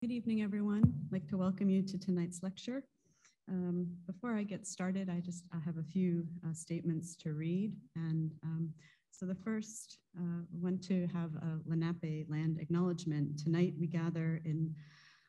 Good evening, everyone. I'd like to welcome you to tonight's lecture. Um, before I get started, I just I have a few uh, statements to read. And um, so the first, uh, want to have a Lenape land acknowledgement. Tonight we gather in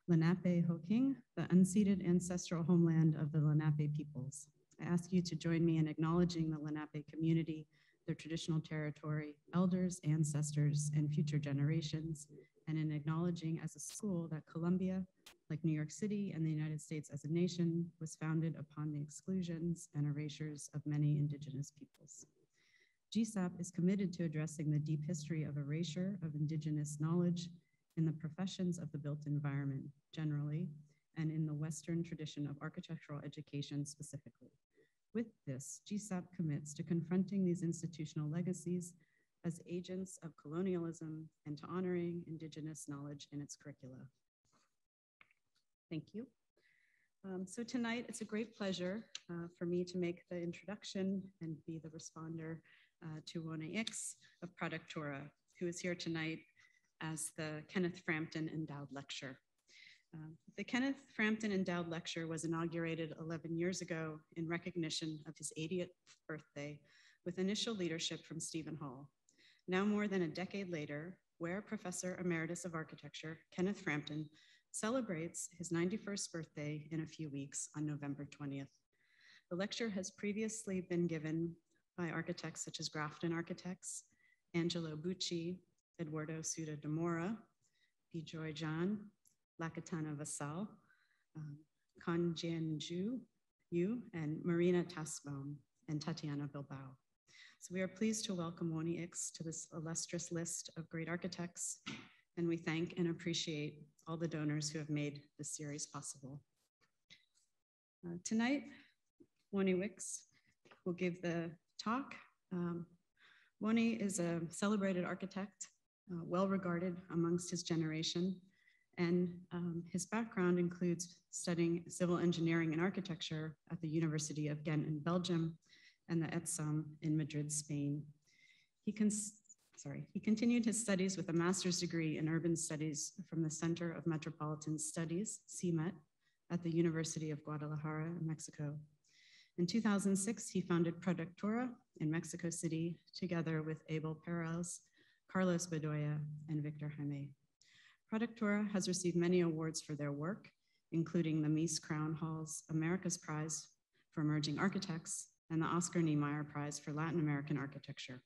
Lenapehoking, the unceded ancestral homeland of the Lenape peoples. I ask you to join me in acknowledging the Lenape community, their traditional territory, elders, ancestors, and future generations, and in acknowledging as a school that Columbia, like New York City and the United States as a nation, was founded upon the exclusions and erasures of many indigenous peoples. GSAPP is committed to addressing the deep history of erasure of indigenous knowledge in the professions of the built environment generally, and in the Western tradition of architectural education specifically. With this, GSAPP commits to confronting these institutional legacies as agents of colonialism and to honoring Indigenous knowledge in its curricula. Thank you. Um, so tonight, it's a great pleasure uh, for me to make the introduction and be the responder uh, to Wonne Ickx of Productora, who is here tonight as the Kenneth Frampton Endowed Lecture. Uh, the Kenneth Frampton Endowed Lecture was inaugurated 11 years ago in recognition of his 80th birthday with initial leadership from Steven Holl, now more than a decade later, where Professor Emeritus of Architecture Kenneth Frampton celebrates his 91st birthday in a few weeks on November 20th. The lecture has previously been given by architects such as Grafton Architects, Angelo Bucci, Eduardo Souto de Moura, Bijoy Jain, Lakatana Vassal, um, Kan Ju, Yu, and Marina Tabassum, and Tatiana Bilbao. So we are pleased to welcome Wonne Ickx to this illustrious list of great architects, and we thank and appreciate all the donors who have made this series possible. Uh, tonight, Wonne Ickx will give the talk. Um, is a celebrated architect, uh, well regarded amongst his generation, and um, his background includes studying civil engineering and architecture at the University of Ghent in Belgium and the ETSAM in Madrid, Spain. He, sorry, he continued his studies with a master's degree in urban studies from the Center of Metropolitan Studies, CEMET, at the University of Guadalajara in Mexico. In 2006, he founded Productora in Mexico City together with Abel Perles, Carlos Bedoya, and Victor Jaime. Productora has received many awards for their work, including the Mies Crown Hall's America's Prize for Emerging Architects and the Oscar Niemeyer Prize for Latin American Architecture.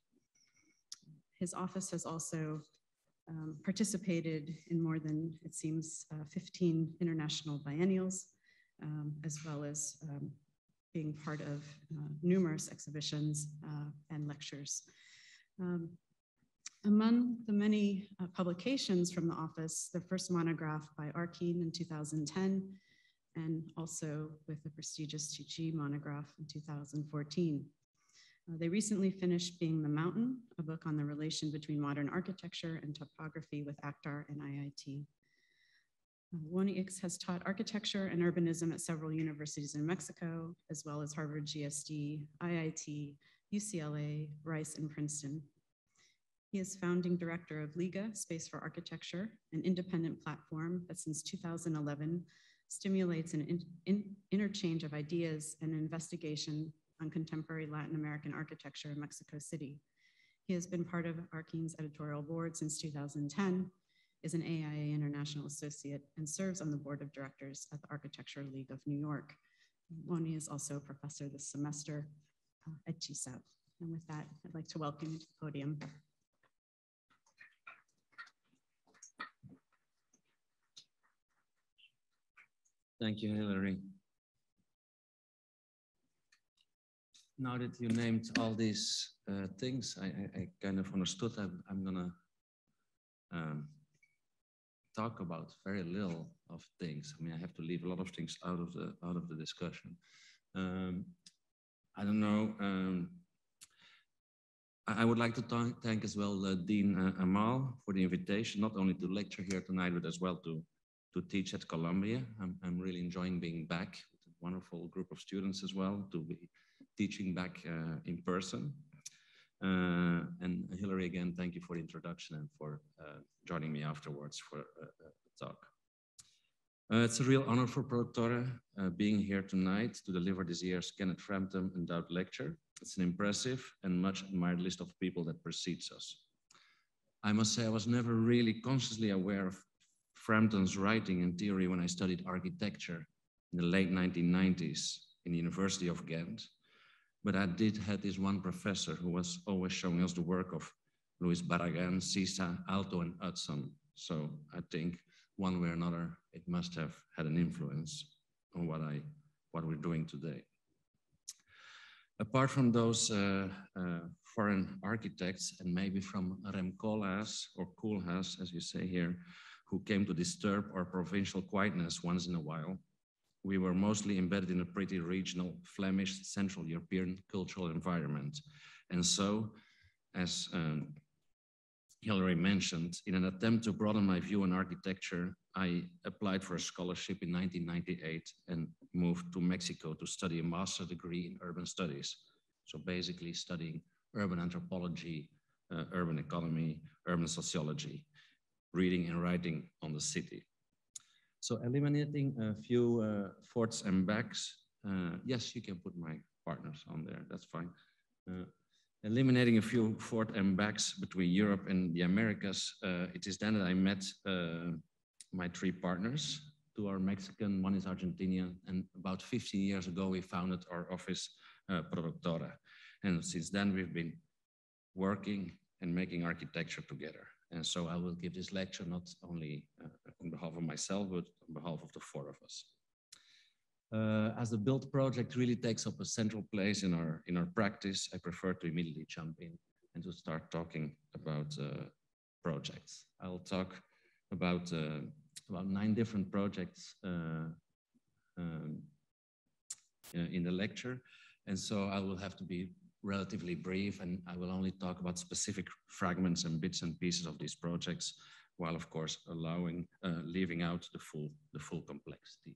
His office has also um, participated in more than, it seems, uh, 15 international biennials, um, as well as um, being part of uh, numerous exhibitions uh, and lectures. Um, among the many uh, publications from the office, the first monograph by Arquine in 2010 and also with the prestigious Chichi monograph in 2014. Uh, they recently finished Being the Mountain, a book on the relation between modern architecture and topography with ACTAR and IIT. Uh, Ickx has taught architecture and urbanism at several universities in Mexico, as well as Harvard GSD, IIT, UCLA, Rice, and Princeton. He is founding director of Liga Space for Architecture, an independent platform that since 2011 stimulates an in, in, interchange of ideas and investigation on contemporary Latin American architecture in Mexico City. He has been part of Arquine's editorial board since 2010, is an AIA International Associate, and serves on the board of directors at the Architecture League of New York. Wonne is also a professor this semester uh, at GSAPP. And with that, I'd like to welcome you to the podium. Thank you, Hilary. Now that you named all these uh, things, I, I, I, kind of understood that I'm gonna um, talk about very little of things. I mean, I have to leave a lot of things out of the out of the discussion. Um, I don't know. Um, I, I would like to thank as well uh, Dean uh, Amale for the invitation, not only to lecture here tonight, but as well to to teach at Columbia. I'm, I'm really enjoying being back with a wonderful group of students as well to be teaching back uh, in person. Uh, and Hilary, again, thank you for the introduction and for uh, joining me afterwards for a, a talk. Uh, it's a real honor for Productora uh, being here tonight to deliver this year's Kenneth Frampton Endowed Lecture. It's an impressive and much admired list of people that precedes us. I must say I was never really consciously aware of Frampton's writing and theory when I studied architecture in the late 1990s in the University of Ghent. But I did have this one professor who was always showing us the work of Luis Barragan, Siza, Aalto, and Utzon. So I think one way or another, it must have had an influence on what I what we're doing today. Apart from those uh, uh, foreign architects, and maybe from Rem Koolhaas or Koolhaas, as you say here, who came to disturb our provincial quietness once in a while, we were mostly embedded in a pretty regional Flemish Central European cultural environment. And so, as um, Hilary mentioned, in an attempt to broaden my view on architecture, I applied for a scholarship in 1998 and moved to Mexico to study a master's degree in urban studies. So basically studying urban anthropology, uh, urban economy, urban sociology, reading and writing on the city. So eliminating a few uh, forts and backs. Uh, yes, you can put my partners on there, that's fine. Uh, eliminating a few forts and backs between Europe and the Americas, uh, it is then that I met uh, my three partners. Two are Mexican, one is Argentinian, and about 15 years ago, we founded our office, uh, Productora. And since then, we've been working and making architecture together. And so I will give this lecture not only uh, on behalf of myself, but on behalf of the four of us. Uh, as the build project really takes up a central place in our, in our practice, I prefer to immediately jump in and to start talking about uh, projects. I'll talk about, uh, about nine different projects uh, um, in the lecture. And so I will have to be relatively brief and I will only talk about specific fragments and bits and pieces of these projects, while of course allowing, uh, leaving out the full, the full complexity.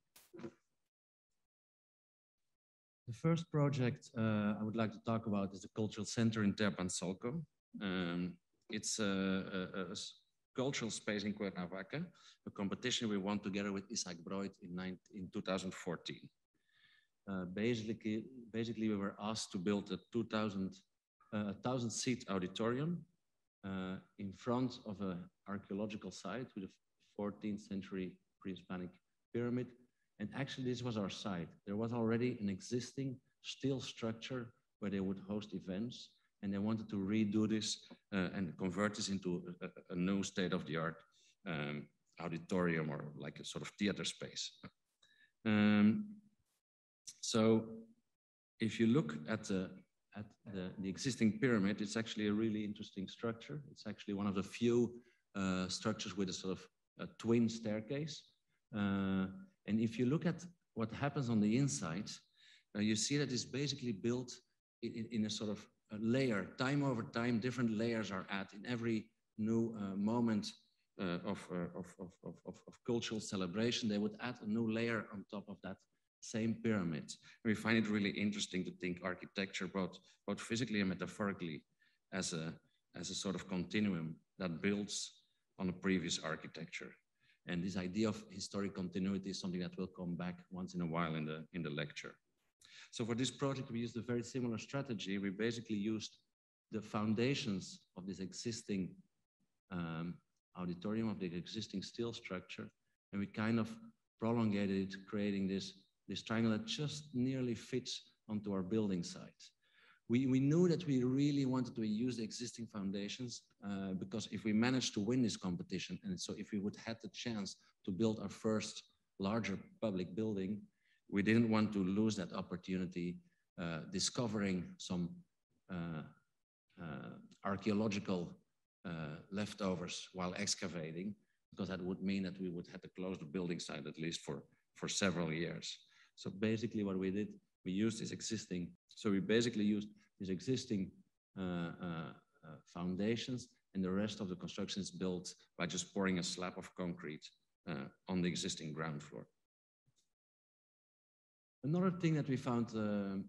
The first project uh, I would like to talk about is the Cultural Center in Teopanzolco. Um, it's a, a, a, cultural space in Cuernavaca, a competition we won together with Isaac Broid in, 19, in 2014. Uh, basically, basically we were asked to build a 2,000 uh, 1,000 seat auditorium uh, in front of an archaeological site with a 14th century pre-Hispanic pyramid. And actually this was our site. There was already an existing steel structure where they would host events and they wanted to redo this uh, and convert this into a, a new state-of-the-art um, auditorium or like a sort of theater space. Um, so if you look at the at the, the existing pyramid, it's actually a really interesting structure. It's actually one of the few uh, structures with a sort of a twin staircase. Uh, and if you look at what happens on the inside, uh, you see that it's basically built in, in a sort of a layer. Time over time, different layers are added in every new uh, moment uh, uh, of, of, of, of cultural celebration. They would add a new layer on top of that same pyramid. we find it really interesting to think architecture both, both physically and metaphorically as a, as a sort of continuum that builds on a previous architecture. And this idea of historic continuity is something that will come back once in a while in the, in the lecture. So for this project, we used a very similar strategy. We basically used the foundations of this existing um, auditorium, of the existing steel structure, and we kind of prolongated it, creating this this triangle that just nearly fits onto our building site. We, we knew that we really wanted to use the existing foundations uh, because if we managed to win this competition, and so if we would have the chance to build our first larger public building, we didn't want to lose that opportunity uh, discovering some uh, uh archaeological uh, leftovers while excavating, because that would mean that we would have to close the building site at least for, for several years. So basically what we did, we used this existing, so we basically used these existing uh, uh, uh, foundations and the rest of the construction is built by just pouring a slab of concrete uh, on the existing ground floor. Another thing that we found uh,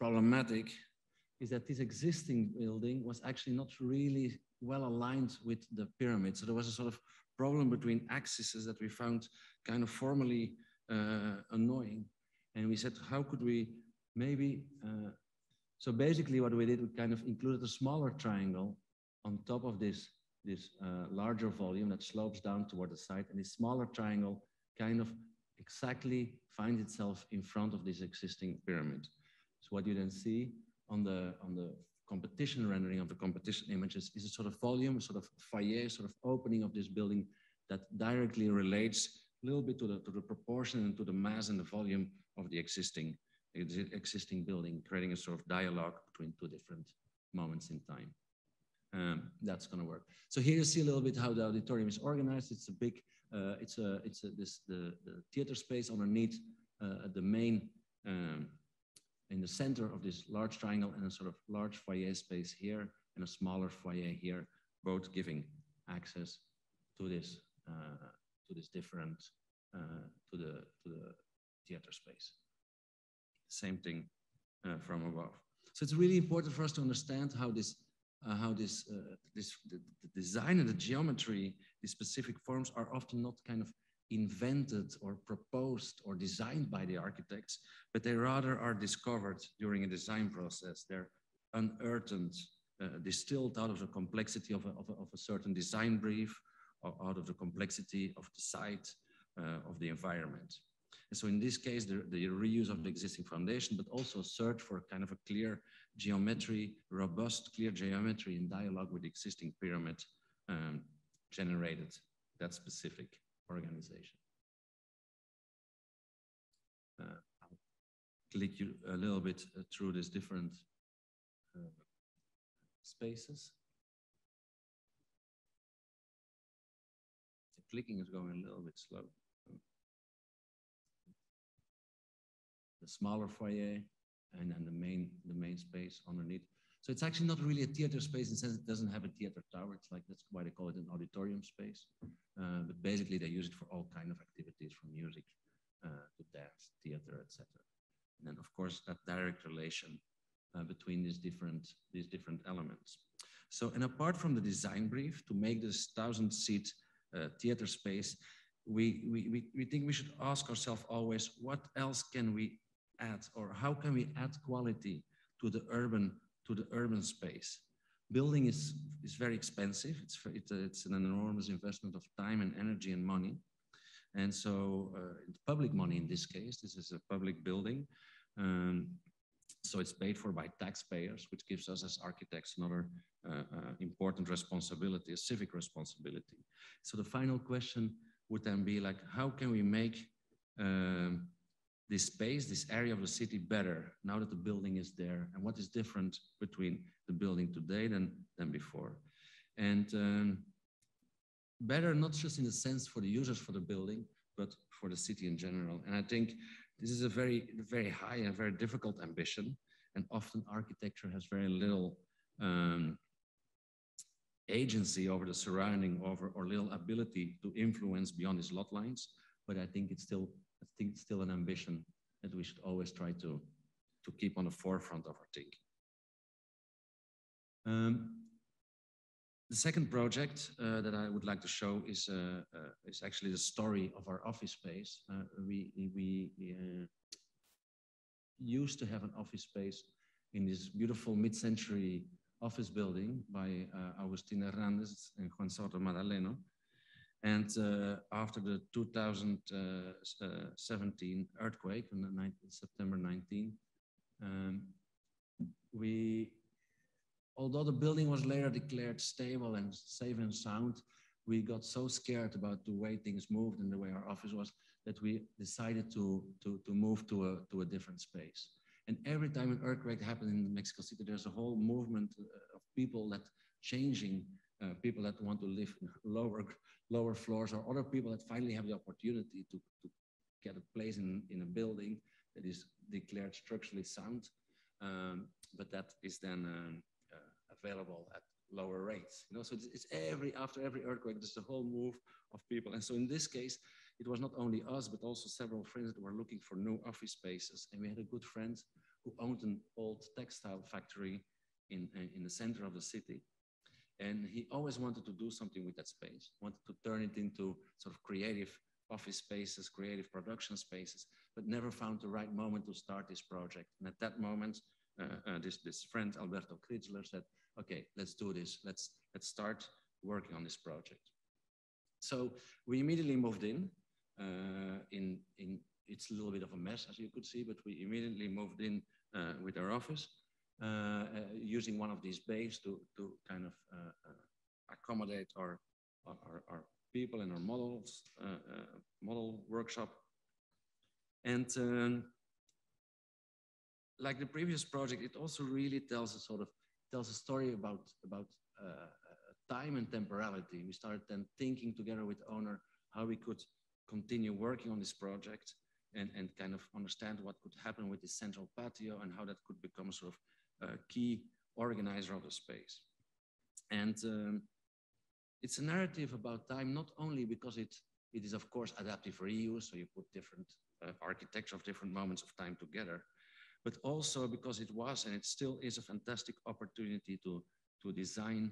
problematic is that this existing building was actually not really well aligned with the pyramid. So there was a sort of problem between axes that we found kind of formally annoying. And we said, how could we maybe, uh, so basically what we did, we kind of included a smaller triangle on top of this, this uh, larger volume that slopes down toward the side. And this smaller triangle kind of exactly finds itself in front of this existing pyramid. So what you then see on the, on the competition rendering of the competition images is a sort of volume, a sort of foyer, sort of opening of this building that directly relates a little bit to the, to the proportion and to the mass and the volume of the existing, existing building, creating a sort of dialogue between two different moments in time. Um, that's going to work. So here you see a little bit how the auditorium is organized. It's a big, uh, it's a, it's a, this the, the theater space underneath uh, the main, um, in the center of this large triangle, and a sort of large foyer space here, and a smaller foyer here, both giving access to this uh, to this different uh, to the to the theater space. Same thing uh, from above. So it's really important for us to understand how this uh, how this, uh, this the, the, design and the geometry, these specific forms are often not kind of invented or proposed or designed by the architects, but they rather are discovered during a design process. They're unearthed, uh, distilled out of the complexity of a, of a, of a certain design brief, out of the complexity of the site, uh, of the environment. And so in this case, the, the, reuse of the existing foundation, but also search for kind of a clear geometry, robust, clear geometry in dialogue with the existing pyramid um, generated that specific organization. Uh, I'll click you a little bit uh, through these different uh, spaces. Clicking is going a little bit slow. The smaller foyer and then the main the main space underneath. So it's actually not really a theater space in the sense it doesn't have a theater tower. It's like that's why they call it an auditorium space. Uh, but basically they use it for all kind of activities from music uh, to dance, theater, etc. And then of course that direct relation uh, between these different these different elements. So and apart from the design brief to make this thousand seat theater space, we, we, we, we think we should ask ourselves always, what else can we add or how can we add quality to the urban to the urban space. Building is, is very expensive. It's, it, it's an enormous investment of time and energy and money. And so uh, public money in this case, this is a public building. Um, so it's paid for by taxpayers, which gives us as architects another uh, uh, important responsibility, a civic responsibility. So the final question would then be like, how can we make um, this space, this area of the city better now that the building is there? And what is different between the building today than, than before? And um, better not just in the sense for the users for the building, but for the city in general. And I think this is a very, very high and very difficult ambition. And often architecture has very little um, agency over the surrounding over or little ability to influence beyond these lot lines. But I think it's still I think it's still an ambition that we should always try to, to keep on the forefront of our thinking. Um, the second project uh, that I would like to show is, uh, uh, is actually the story of our office space. Uh, we we, uh, used to have an office space in this beautiful mid-century office building by uh, Agustín Hernández and Juan Sordo Madaleno. And after the 2017 earthquake on the 19, September 19, um, we, although the building was later declared stable and safe and sound, we got so scared about the way things moved and the way our office was that we decided to, to, to move to a, to a different space. And every time an earthquake happened in Mexico City, there's a whole movement uh, of people that changing uh, people that want to live in lower lower floors or other people that finally have the opportunity to, to get a place in, in a building that is declared structurally sound, um, but that is then um, available at lower rates. You know, so it's, every after every earthquake, there's a whole move of people. And so in this case, it was not only us, but also several friends that were looking for new office spaces. And we had a good friend who owned an old textile factory in, in the center of the city. And he always wanted to do something with that space, wanted to turn it into sort of creative office spaces, creative production spaces, but never found the right moment to start this project. And at that moment, uh, uh, this, this friend, Alberto Kritzler, said, okay, let's do this. Let's, let's start working on this project. So we immediately moved in. Uh, in, in It's a little bit of a mess, as you could see, but we immediately moved in uh, with our office. Uh, uh, using one of these bays to, to kind of uh, accommodate our, our, our, people and our models, model workshop. And um, like the previous project, it also really tells a sort of tells a story about about uh, time and temporality. We started then thinking together with owner how we could continue working on this project and, and kind of understand what could happen with this central patio and how that could become sort of a key organizer of the space. And um, it's a narrative about time, not only because it, it is, of course, adaptive for reuse, so you put different uh, architecture of different moments of time together, but also because it was and it still is a fantastic opportunity to, to design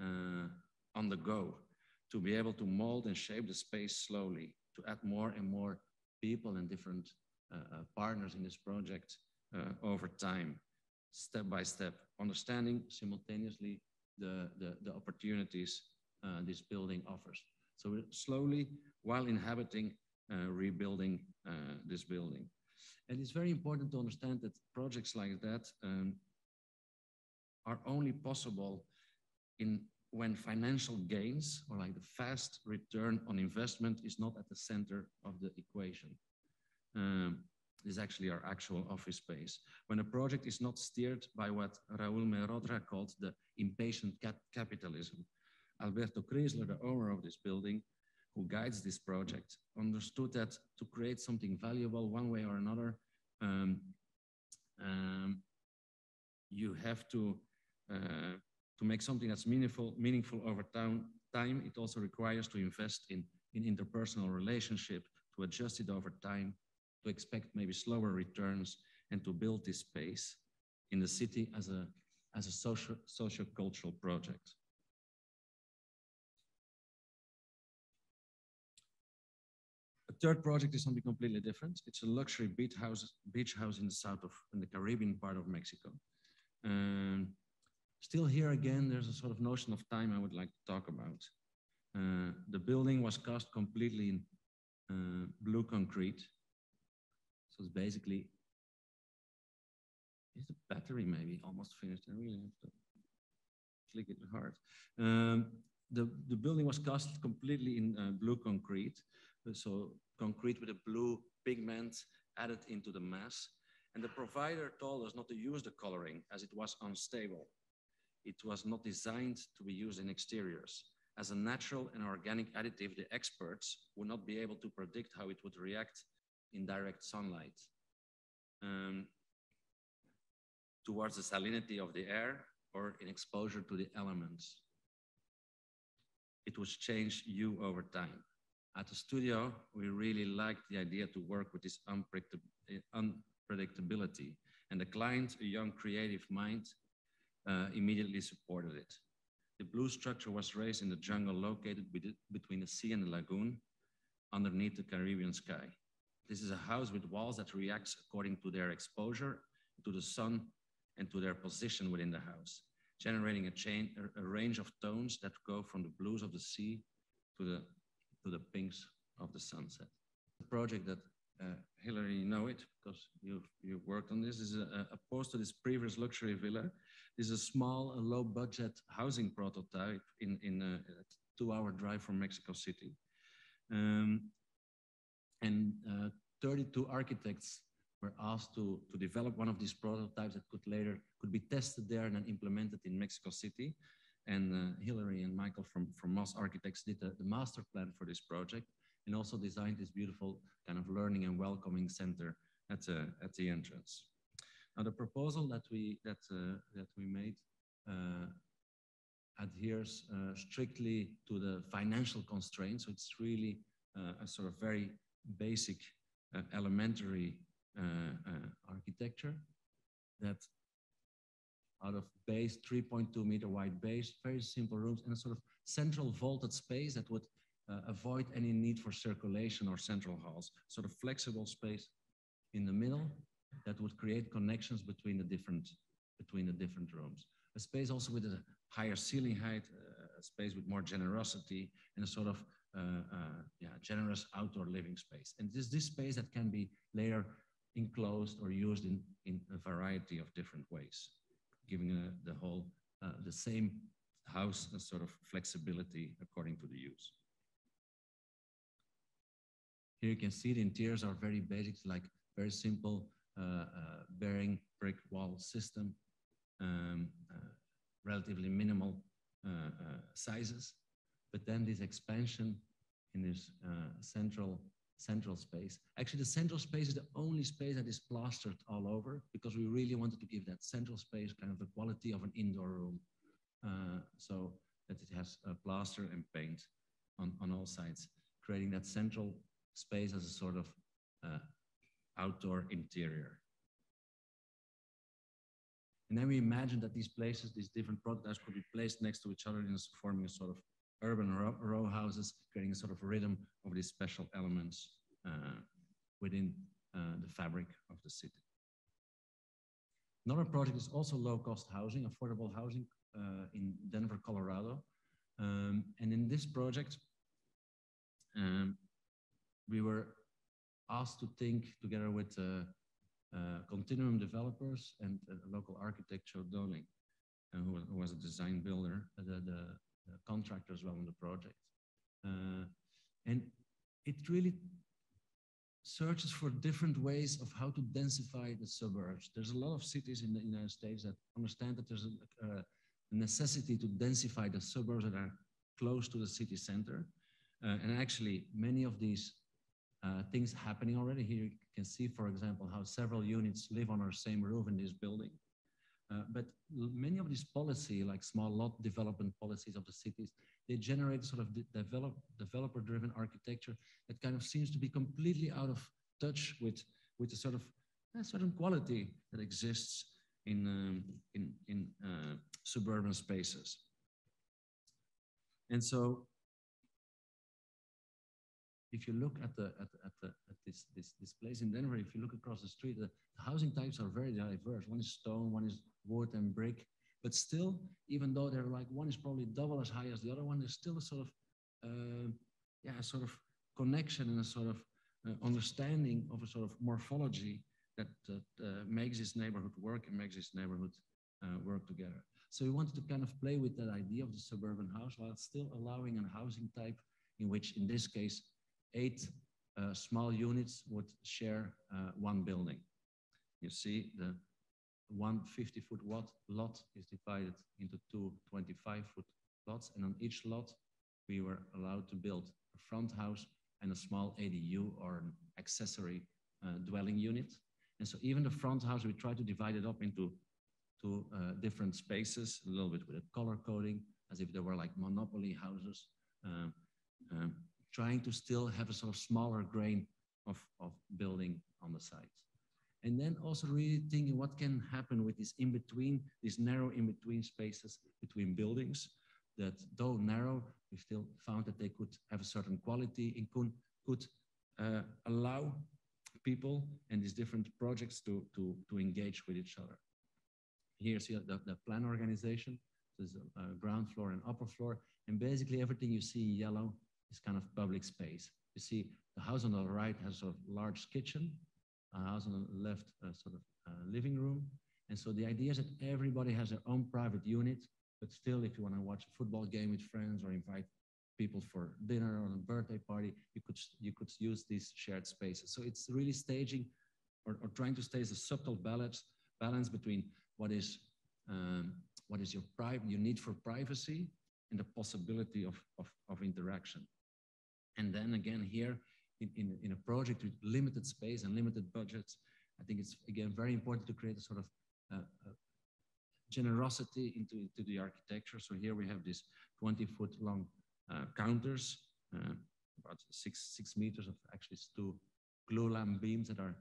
uh, on the go, to be able to mold and shape the space slowly, to add more and more people and different uh, uh partners in this project uh, over time step by step, understanding simultaneously the, the, the opportunities uh, this building offers. So slowly, while inhabiting, rebuilding this building. And it's very important to understand that projects like that um, are only possible in when financial gains or like the fast return on investment is not at the center of the equation. Um, is actually our actual office space. When a project is not steered by what Raul Merodra called the impatient cap capitalism, Alberto Kritzler, the owner of this building, who guides this project, understood that to create something valuable one way or another, um, um, you have to uh, to make something that's meaningful meaningful over time. Time it also requires to invest in in interpersonal relationship, to adjust it over time, to expect maybe slower returns and to build this space in the city as a, as a social, social cultural project. Third project is something completely different. It's a luxury beach house, beach house in the south of in the Caribbean part of Mexico. Um, still here again, there's a sort of notion of time I would like to talk about. Uh, the building was cast completely in uh, blue concrete so it's basically, is the battery maybe almost finished? I really have to click it hard. Um, the, the building was cast completely in uh, blue concrete. So concrete with a blue pigment added into the mass. And the provider told us not to use the coloring as it was unstable. It was not designed to be used in exteriors. As a natural and organic additive, the experts would not be able to predict how it would react in direct sunlight um, towards the salinity of the air or in exposure to the elements. It was change you over time. At the studio, we really liked the idea to work with this unpredictability, and the client, a young creative mind, uh, immediately supported it. The blue structure was raised in the jungle located between the sea and the lagoon underneath the Caribbean sky. This is a house with walls that reacts according to their exposure to the sun and to their position within the house, generating a, chain, a, range of tones that go from the blues of the sea to the, to the pinks of the sunset. The project that uh, Hilary, you know it because you've, you've worked on this, is a, opposed to this previous luxury villa. This is a small, low budget housing prototype in, in a, a two hour drive from Mexico City. Um, and uh, 32 architects were asked to, to develop one of these prototypes that could later could be tested there and then implemented in Mexico City. And uh, Hilary and Michael from, from MOS Architects did the, the master plan for this project and also designed this beautiful kind of learning and welcoming center at, uh, at the entrance. Now the proposal that we, that, uh, that we made uh, adheres uh, strictly to the financial constraints. So it's really uh, a sort of very basic uh, elementary architecture that out of base, 3.2 meter wide base, very simple rooms, and a sort of central vaulted space that would uh, avoid any need for circulation or central halls. Sort of flexible space in the middle that would create connections between the different between the different rooms. A space also with a higher ceiling height, uh, a space with more generosity, and a sort of uh, uh, yeah, generous outdoor living space. And this this space that can be later enclosed or used in, in a variety of different ways, giving the whole, uh, the same house a sort of flexibility according to the use. Here you can see the interiors are very basic, like very simple uh, uh, bearing brick wall system, um, uh, relatively minimal uh, uh, sizes. But then this expansion in this central central space. Actually, the central space is the only space that is plastered all over because we really wanted to give that central space kind of the quality of an indoor room. Uh, so that it has plaster and paint on, on all sides, creating that central space as a sort of uh, outdoor interior. And then we imagined that these places, these different prototypes could be placed next to each other in forming a sort of urban row, row houses, creating a sort of rhythm of these special elements uh, within uh, the fabric of the city. Another project is also low-cost housing, affordable housing uh, in Denver, Colorado. Um, and in this project, um, we were asked to think together with uh, uh, Continuum developers and uh, local architect Joe Doling, who was, who, was, a design builder, the, the, contractor as well on the project. Uh, and it really searches for different ways of how to densify the suburbs. There's a lot of cities in the United States that understand that there's a, a necessity to densify the suburbs that are close to the city center. Uh, and actually, many of these uh, things happening already. Here you can see, for example, how several units live on our same roof in this building. Uh, but many of these policy, like small lot development policies of the cities, they generate sort of de develop, developer-driven architecture that kind of seems to be completely out of touch with, with the sort of a certain quality that exists in, um, in, in uh, suburban spaces. And so if you look at the at, at the at this this this place in Denver, if you look across the street, the housing types are very diverse. One is stone, one is wood and brick. But still, even though they're like one is probably double as high as the other one, there's still a sort of uh, yeah, a sort of connection and a sort of uh, understanding of a sort of morphology that, that uh, makes this neighborhood work and makes this neighborhood uh, work together. So we wanted to kind of play with that idea of the suburban house while still allowing a housing type in which, in this case, eight uh, small units would share uh, one building. You see the one 50 foot lot is divided into two 25 foot lots. And on each lot, we were allowed to build a front house and a small ADU or an accessory uh, dwelling unit. And so even the front house, we try to divide it up into two uh, different spaces, a little bit with a color coding, as if they were like monopoly houses, um, um, trying to still have a sort of smaller grain of, of building on the sides. And then also really thinking what can happen with this in between, these narrow in between spaces between buildings that though narrow, we still found that they could have a certain quality and could, could uh, allow people and these different projects to, to, to engage with each other. Here you see the, the plan organization. There's a, a ground floor and upper floor. And basically everything you see in yellow is kind of public space. You see the house on the right has a large kitchen a house on the left uh, sort of uh, living room. And so the idea is that everybody has their own private unit, but still, if you want to watch a football game with friends or invite people for dinner or a birthday party, you could you could use these shared spaces. So it's really staging or, or trying to stage a subtle balance balance between what is um, what is your private your need for privacy and the possibility of, of, of interaction. And then again here, in, in, in a project with limited space and limited budgets, I think it's again very important to create a sort of uh, uh, generosity into, into the architecture. So here we have these 20 foot long uh, counters, uh, about six, six meters of actually two glulam beams that are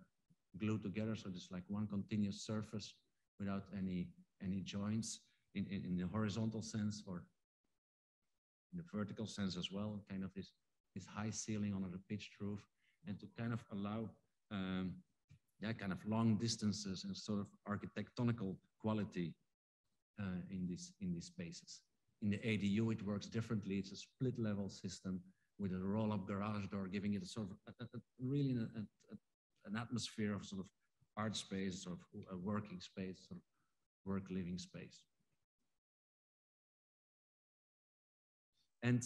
glued together. So it's like one continuous surface without any, any joints in, in, in the horizontal sense or in the vertical sense as well, kind of this, this high ceiling on a pitched roof, and to kind of allow um, yeah, kind of long distances and sort of architectonical quality uh, in, these, in these spaces. In the ADU, it works differently. It's a split level system with a roll up garage door, giving it a sort of a, a, really a, an atmosphere of sort of art space, sort of a working space, sort of work living space. And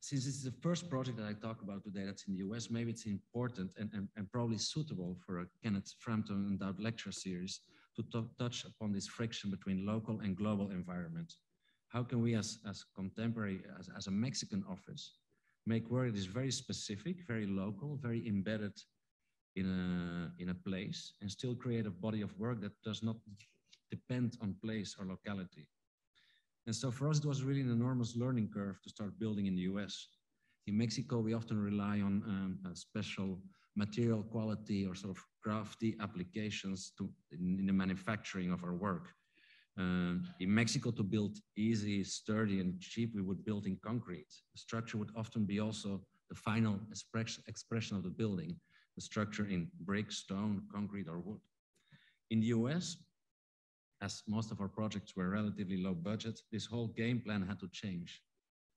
since this is the first project that I talk about today that's in the US, maybe it's important and, and, and probably suitable for a Kenneth Frampton endowed lecture series to touch upon this friction between local and global environment. How can we as, as contemporary, as, as a Mexican office, make work that is very specific, very local, very embedded in a, in a place and still create a body of work that does not depend on place or locality. And so for us, it was really an enormous learning curve to start building in the US. In Mexico, we often rely on um, special material quality or sort of crafty applications to, in, in the manufacturing of our work. Um, in Mexico, to build easy, sturdy, and cheap, we would build in concrete. The structure would often be also the final expression of the building, the structure in brick, stone, concrete, or wood. In the US, as most of our projects were relatively low budget, this whole game plan had to change.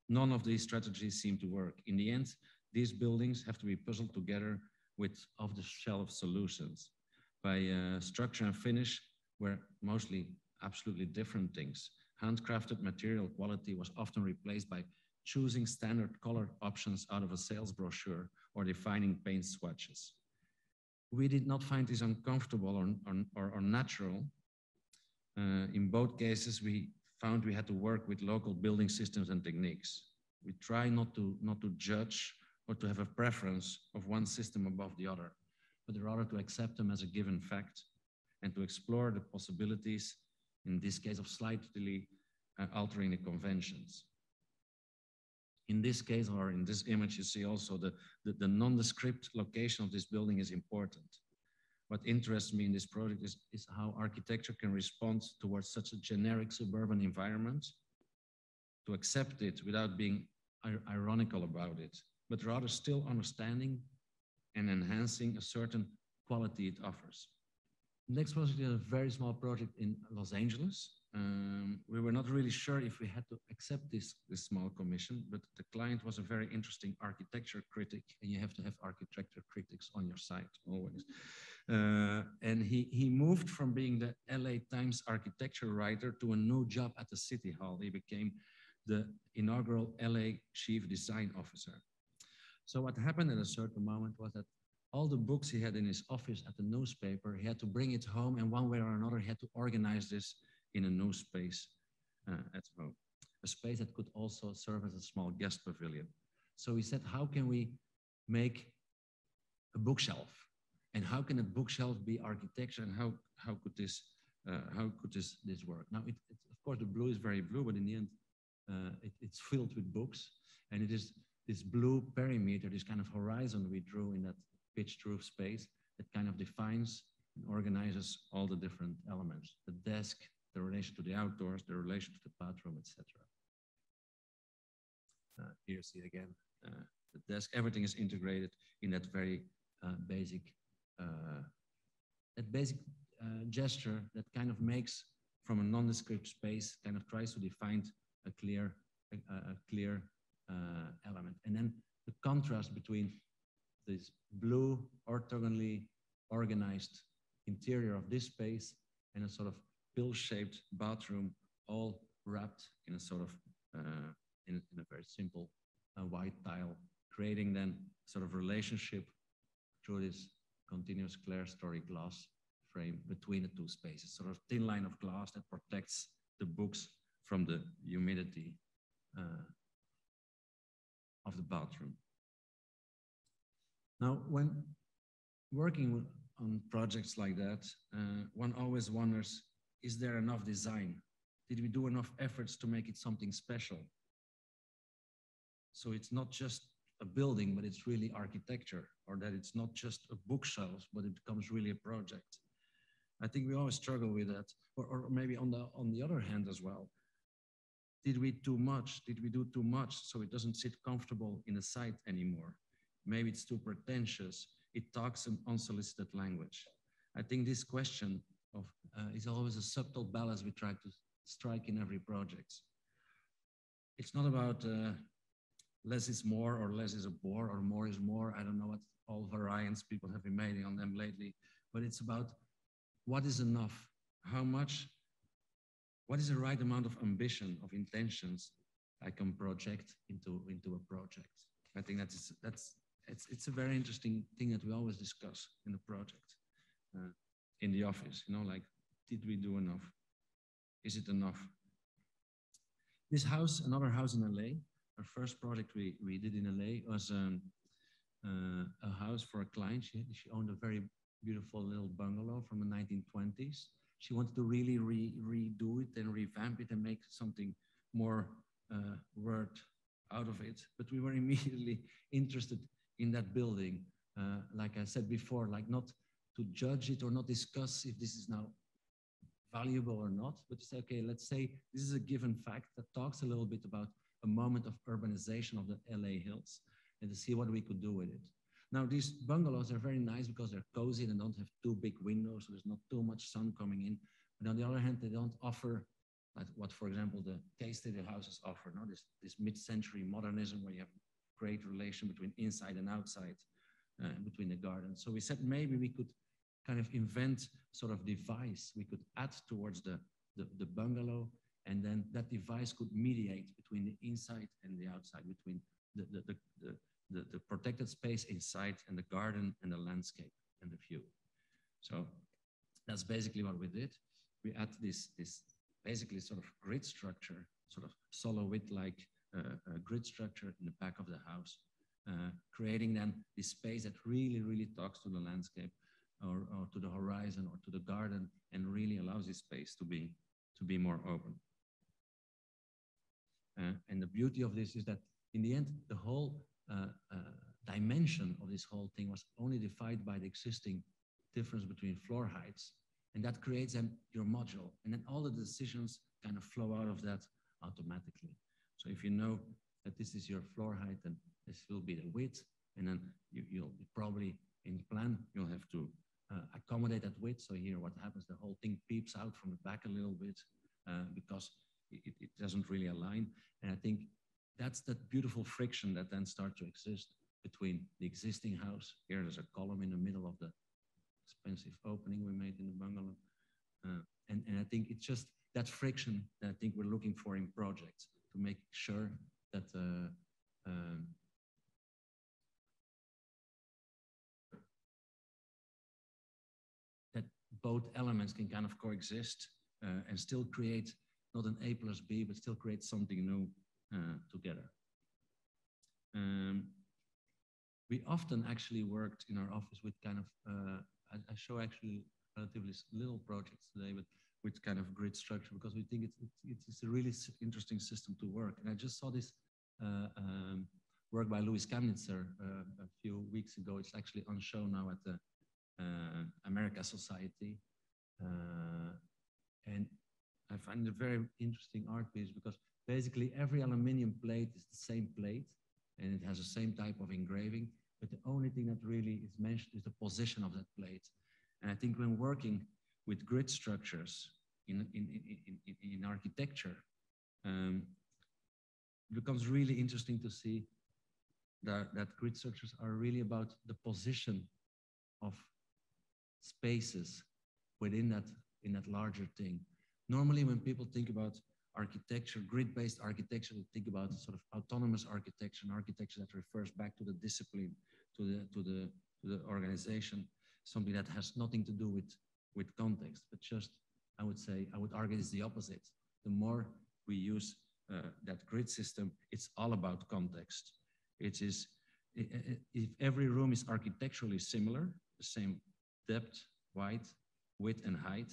None of these strategies seem to work. In the end, these buildings have to be puzzled together with off-the-shelf solutions. By uh, structure and finish were mostly absolutely different things. Handcrafted material quality was often replaced by choosing standard color options out of a sales brochure or defining paint swatches. We did not find this uncomfortable or, or, or natural uh, in both cases, we found we had to work with local building systems and techniques. We try not to, not to judge or to have a preference of one system above the other, but rather to accept them as a given fact and to explore the possibilities, in this case of slightly uh, altering the conventions. In this case, or in this image, you see also the, the, the nondescript location of this building is important what interests me in this project is, is how architecture can respond towards such a generic suburban environment, to accept it without being ir ironical about it, but rather still understanding and enhancing a certain quality it offers. next project is a very small project in Los Angeles. Um, we were not really sure if we had to accept this, this small commission, but the client was a very interesting architecture critic, and you have to have architecture critics on your side always. Uh, and he, he moved from being the LA Times architecture writer to a new job at the City Hall. He became the inaugural LA Chief Design Officer. So what happened at a certain moment was that all the books he had in his office at the newspaper, he had to bring it home and one way or another, he had to organize this in a new space uh, at home, a space that could also serve as a small guest pavilion. So he said, how can we make a bookshelf and how can a bookshelf be architecture? And how, how could this uh, how could this this work? Now it, of course the blue is very blue but in the end uh, it, it's filled with books. And it is this blue perimeter this kind of horizon we drew in that pitched roof space that kind of defines and organizes all the different elements the desk the relation to the outdoors the relation to the bathroom etc uh, here see again uh, the desk. Everything is integrated in that very uh, basic that basic uh, gesture that kind of makes from a nondescript space kind of tries to define a clear a, a clear uh, element. And then the contrast between this blue orthogonally organized interior of this space and a sort of pill-shaped bathroom all wrapped in a sort of uh, in, a, in, a, very simple uh, white tile creating then sort of relationship through this continuous clerestory glass frame between the two spaces, sort of thin line of glass that protects the books from the humidity uh, of the bathroom. Now, when working on projects like that, uh, one always wonders, is there enough design? Did we do enough efforts to make it something special? So it's not just a building, but it's really architecture, or that it's not just a bookshelf, but it becomes really a project. I think we always struggle with that. Or, or maybe on the on the other hand as well. Did we too much? Did we do too much so it doesn't sit comfortable in the site anymore? Maybe it's too pretentious. It talks an unsolicited language. I think this question of uh, is always a subtle balance we try to strike in every project. It's not about uh, less is more or less is a bore or more is more. I don't know what all variants people have been making on them lately, but it's about what is enough, how much, what is the right amount of ambition, of intentions I can project into, into a project. I think that's, that's it's, it's a very interesting thing that we always discuss in the project, uh, in the office, you know, like, did we do enough? Is it enough? This house, another house in LA, our first project we, we did in LA was um, uh, a house for a client. She, she owned a very beautiful little bungalow from the 1920s. She wanted to really re, redo it and revamp it and make something more uh, out of it. But we were immediately interested in that building. Uh, like I said before, like not to judge it or not discuss if this is now valuable or not, but to say, okay, let's say this is a given fact that talks a little bit about a moment of urbanization of the LA hills and to see what we could do with it. Now, these bungalows are very nice because they're cozy and don't have too big windows, so there's not too much sun coming in. But on the other hand, they don't offer like what, for example, the Case Study houses offer, no? this, this mid-century modernism where you have great relation between inside and outside, uh, between the gardens. So we said maybe we could kind of invent sort of device we could add towards the, the, the bungalow and then that device could mediate between the inside and the outside, between the, the, the, the, the, the protected space inside and the garden and the landscape and the view. So that's basically what we did. We add this, this basically sort of grid structure, sort of Sol LeWitt-like uh, grid structure in the back of the house, uh, creating then this space that really, really talks to the landscape or, or to the horizon or to the garden and really allows this space to be, to be more open. Uh, and the beauty of this is that in the end, the whole uh, uh, dimension of this whole thing was only defined by the existing difference between floor heights. And that creates then your module. And then all the decisions kind of flow out of that automatically. So if you know that this is your floor height and this will be the width, and then you, will probably in plan, you'll have to uh, accommodate that width. So here what happens, the whole thing peeps out from the back a little bit uh, because it, it, doesn't really align. And I think that's that beautiful friction that then starts to exist between the existing house. Here there's a column in the middle of the expensive opening we made in the bungalow. Uh, and, and I think it's just that friction that I think we're looking for in projects to make sure that uh, um, that both elements can kind of coexist uh, and still create not an A plus B, but still create something new uh, together. Um, we often actually worked in our office with kind of, uh, I, I, show actually relatively little projects today, but with kind of grid structure because we think it's, it's, it's a really interesting system to work. And I just saw this uh, um, work by Luis Camnitzer uh, a few weeks ago. It's actually on show now at the uh, America Society. Uh, and I find it a very interesting art piece because basically every aluminium plate is the same plate and it has the same type of engraving, but the only thing that really is mentioned is the position of that plate. And I think when working with grid structures in, in, in, in, in architecture, um, it becomes really interesting to see that, that grid structures are really about the position of spaces within that, in that larger thing. Normally, when people think about architecture, grid-based architecture, they think about sort of autonomous architecture, and architecture that refers back to the discipline, to the to the to the organization, something that has nothing to do with with context, but just I would say I would argue it's the opposite. The more we use uh, that grid system, it's all about context. It is if every room is architecturally similar, the same depth, height, width, and height,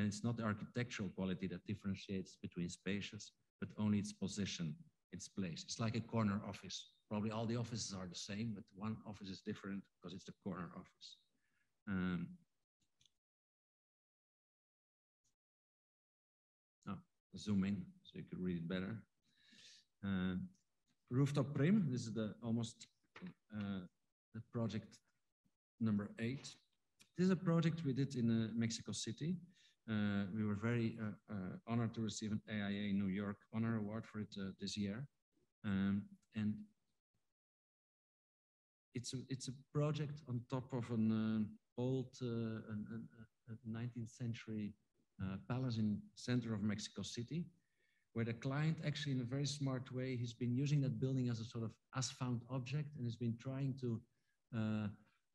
and it's not the architectural quality that differentiates between spaces, but only its position, its place. It's like a corner office. Probably all the offices are the same, but one office is different because it's the corner office. Um, oh, zoom in so you could read it better. Uh, rooftop Prim, this is the almost uh, the project number eight. This is a project we did in uh, Mexico City. Uh, we were very uh, uh, honored to receive an AIA New York Honor Award for it this year. Um, and it's a, it's a project on top of an old an, an, 19th century palace in center of Mexico City where the client actually in a very smart way, he's been using that building as a sort of as found object and has been trying to uh,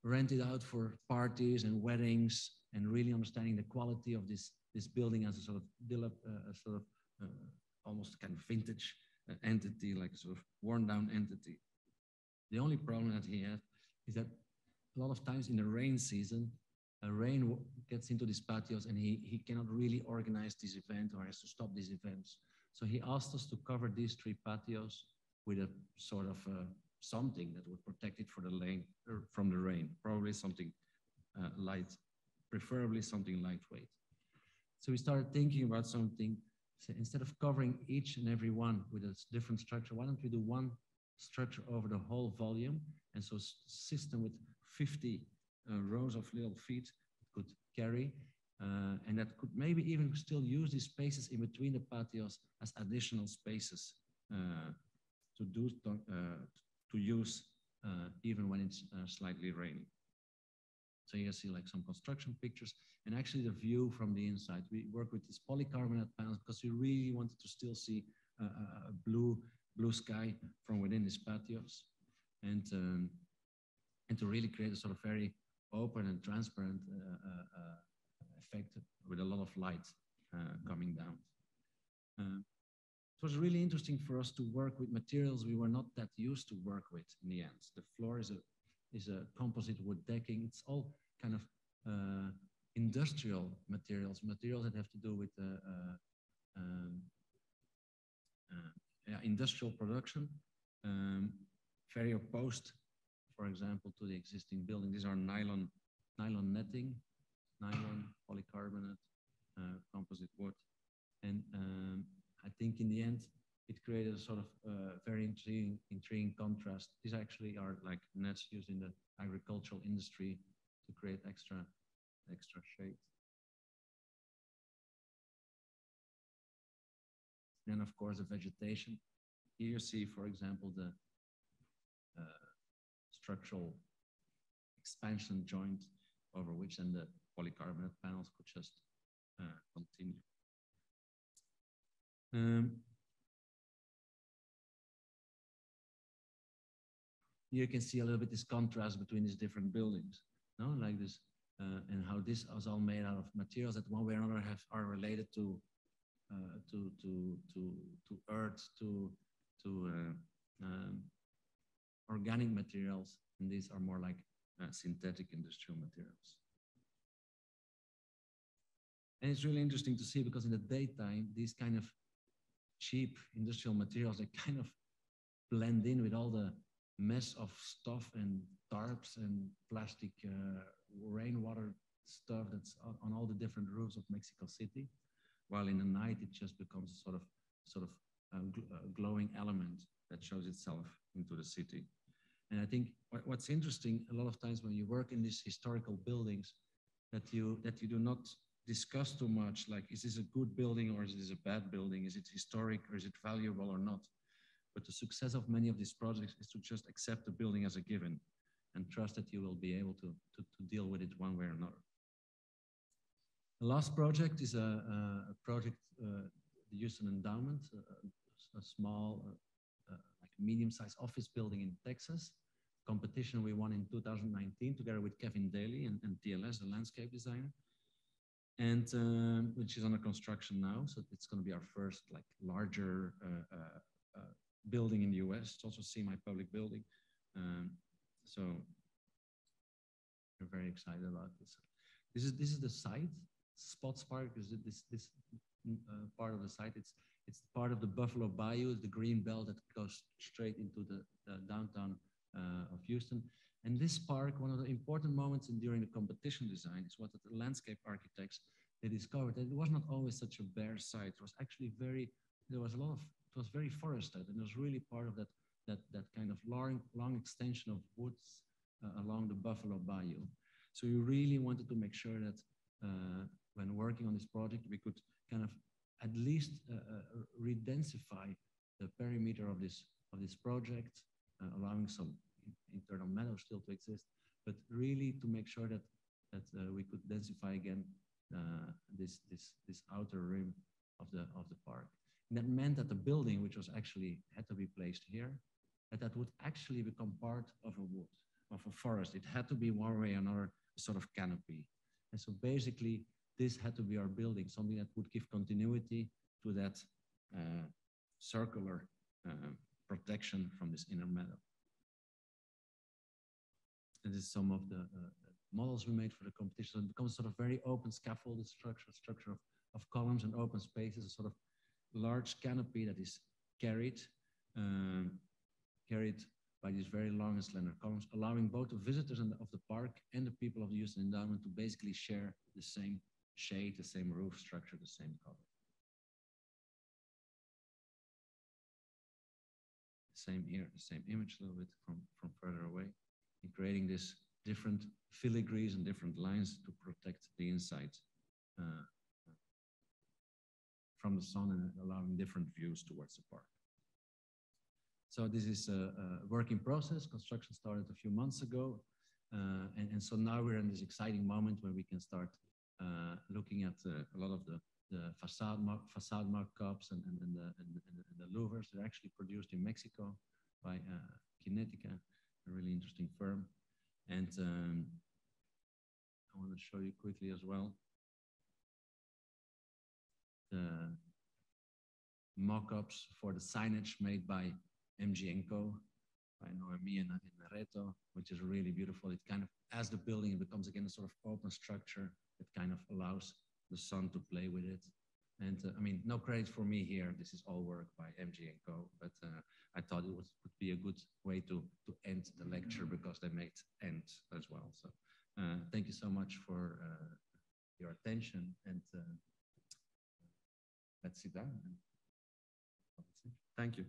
rent it out for parties and weddings and really understanding the quality of this, this building as a sort of, uh, a sort of uh, almost kind of vintage uh, entity, like a sort of worn down entity. The only problem that he had is that a lot of times in the rain season, rain gets into these patios and he, he cannot really organize this event or has to stop these events. So he asked us to cover these three patios with a sort of uh, something that would protect it for the lane, er, from the rain, probably something uh, light, preferably something lightweight. So we started thinking about something. So instead of covering each and every one with a different structure, why don't we do one structure over the whole volume? And so system with 50 uh, rows of little feet could carry uh, and that could maybe even still use these spaces in between the patios as additional spaces uh, to do uh, to use uh, even when it's uh, slightly raining. So you see like some construction pictures and actually the view from the inside. We work with these polycarbonate panels because we really wanted to still see a blue blue sky from within these patios and um, and to really create a sort of very open and transparent uh, effect with a lot of light uh, coming down. Uh, it was really interesting for us to work with materials we were not that used to work with in the end. The floor is a, is a composite wood decking. It's all kind of uh, industrial materials, materials that have to do with uh, uh, um, uh, yeah, industrial production, um, very opposed, for example, to the existing building. These are nylon, nylon netting nylon, polycarbonate, uh, composite wood. And um, I think in the end, it created a sort of uh, very intriguing, intriguing contrast. These actually are like nets used in the agricultural industry to create extra, extra shade. And of course, the vegetation. Here you see, for example, the uh, structural expansion joint over which then the polycarbonate panels could just uh, continue. Um, you can see a little bit this contrast between these different buildings, no? like this, uh, and how this is all made out of materials that one way or another have are related to uh, to to to to earth, to to uh, um, organic materials, and these are more like uh, synthetic industrial materials. And it's really interesting to see because in the daytime, these kind of cheap industrial materials, they kind of blend in with all the mess of stuff and tarps and plastic uh, rainwater stuff that's on, all the different roofs of Mexico City. While in the night, it just becomes a sort of, sort of uh, gl uh, glowing element that shows itself into the city. And I think what, what's interesting a lot of times when you work in these historical buildings, that you that you do not discuss too much like is this a good building or is this a bad building is it historic or is it valuable or not but the success of many of these projects is to just accept the building as a given and trust that you will be able to, to, to deal with it one way or another the last project is a, a project uh, the houston endowment a, a small uh, uh, like medium-sized office building in texas competition we won in 2019 together with kevin daly and, and tls the landscape designer and um, which is under construction now. So it's going to be our first like larger uh, uh, building in the US. It's also semi-public building. Um, so we're very excited about this. This is this is the site. Spotts Park is this this uh, part of the site. It's it's part of the Buffalo Bayou, the green belt that goes straight into the, the downtown uh, of Houston. And this park, one of the important moments in, during the competition design is what the landscape architects they discovered that it was not always such a bare site. It was actually very, there was a lot of, it was very forested and it was really part of that, that, that kind of long, long extension of woods uh, along the Buffalo Bayou. So we really wanted to make sure that uh, when working on this project, we could kind of at least uh, uh redensify the perimeter of this, of this project, uh, allowing some internal meadow still to exist, but really to make sure that, that uh, we could densify again this, this, this outer rim of the, of the park. And that meant that the building, which was actually had to be placed here, that that would actually become part of a wood, of a forest. It had to be one way or another sort of canopy. And so basically, this had to be our building, something that would give continuity to that uh, circular uh, protection from this inner meadow. And this is some of the uh, models we made for the competition. So it becomes sort of very open scaffolded structure, structure of, of columns and open spaces, a sort of large canopy that is carried, um, carried by these very long and slender columns, allowing both the visitors the, of the park and the people of the Houston Endowment to basically share the same shade, the same roof structure, the same color. Same here, the same image a little bit from, from further away, in creating this different filigrees and different lines to protect the inside uh, from the sun and allowing different views towards the park. So this is a, a working process. Construction started a few months ago. Uh, and, and, so now we're in this exciting moment where we can start uh, looking at uh, a lot of the, the facade, mark, facade mock-ups and, and, and, the, and, the louvers. They're actually produced in Mexico by uh, Kinetica, a really interesting firm. And um, I want to show you quickly as well the mock-ups for the signage made by MG & Co. by Noemi and Reto, which is really beautiful. It kind of, as the building, it becomes again a sort of open structure. It kind of allows the sun to play with it. And uh, I mean, no credit for me here. This is all work by MG & Co. But uh, I thought it would, would be a good way to, to end the lecture because they made end as well. So uh, thank you so much for uh, your attention and uh, let's sit down. Thank you.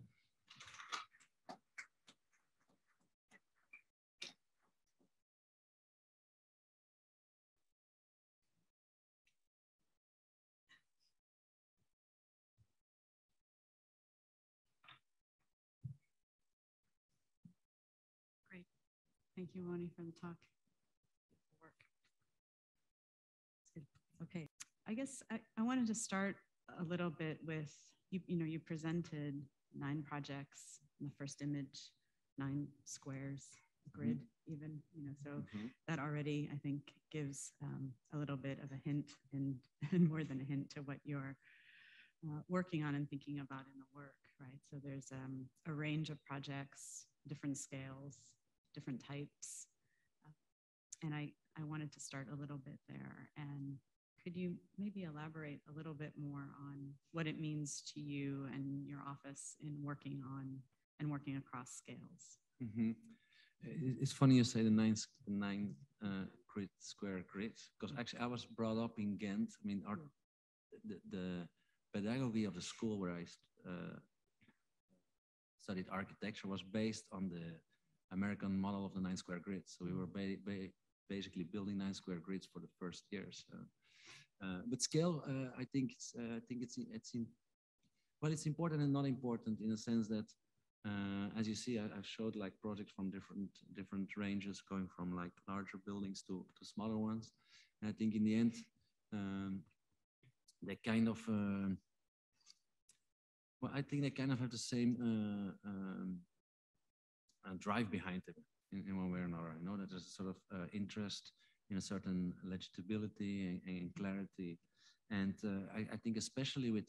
Great. Thank you, Wonne, for the talk. Work. Okay, I guess I, I wanted to start a little bit with you. You know, you presented nine projects in the first image, nine squares, grid, mm-hmm. even. You know, so mm-hmm. that already I think gives um, a little bit of a hint and and more than a hint to what you're uh, working on and thinking about in the work, right? So there's um, a range of projects, different scales, different types. And I, I wanted to start a little bit there. And could you maybe elaborate a little bit more on what it means to you and your office in working on and working across scales? Mm-hmm. It's funny you say the nine, the nine uh, grid square grid because actually I was brought up in Ghent. I mean, our, the, the pedagogy of the school where I uh, studied architecture was based on the American model of the nine square grid. So we were ba ba basically building nine square grids for the first years. Uh, but scale, uh, I think it's, uh, I think it's, it's in, well, it's important and not important in the sense that, uh, as you see, I, have showed like projects from different different ranges, going from like larger buildings to, to smaller ones. And I think in the end, um, they kind of, uh, well, I think they kind of have the same uh, um, drive behind them in, in, one way or another. I know that there's a sort of uh, interest in a certain legibility and, and clarity. And uh, I, I, think especially with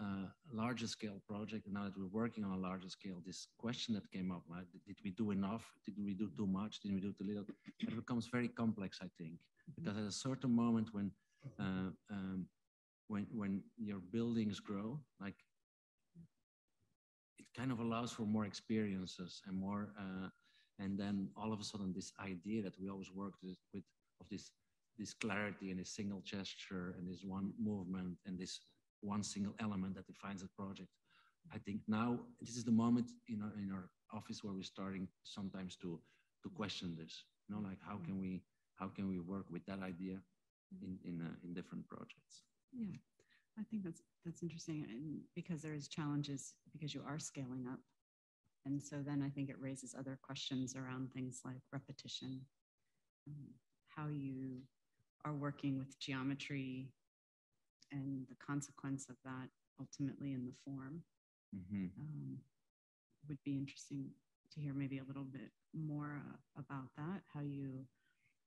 uh, larger scale project, now that we're working on a larger scale, this question that came up, like, did we do enough? Did we do too much? Did we do too little? It becomes very complex, I think, because at a certain moment when uh, um, when when your buildings grow, like it kind of allows for more experiences and more uh, and then all of a sudden this idea that we always worked with of this this clarity and this single gesture and this one movement and this one single element that defines a project. I think now this is the moment in our, in our office where we're starting sometimes to to question this. You know, like how can we how can we work with that idea in in, uh, in different projects? Yeah, I think that's that's interesting, and because there's challenges because you are scaling up, and so then I think it raises other questions around things like repetition, um, how you are working with geometry, and the consequence of that ultimately in the form. Mm-hmm. Um, would be interesting to hear maybe a little bit more uh, about that, how you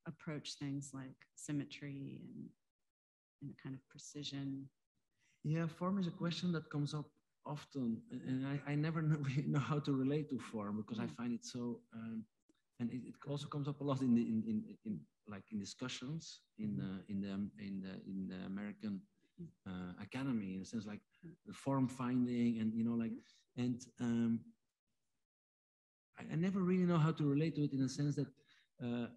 approach things like symmetry and, and kind of precision. Yeah, form is a question that comes up often, and I, I never know, really know how to relate to form because yeah. I find it so, um, and it, it, also comes up a lot in the in, in, in like in discussions in the in the in the in the American uh, academy in a sense like the form finding and you know like and um, I, I, never really know how to relate to it in a sense that uh,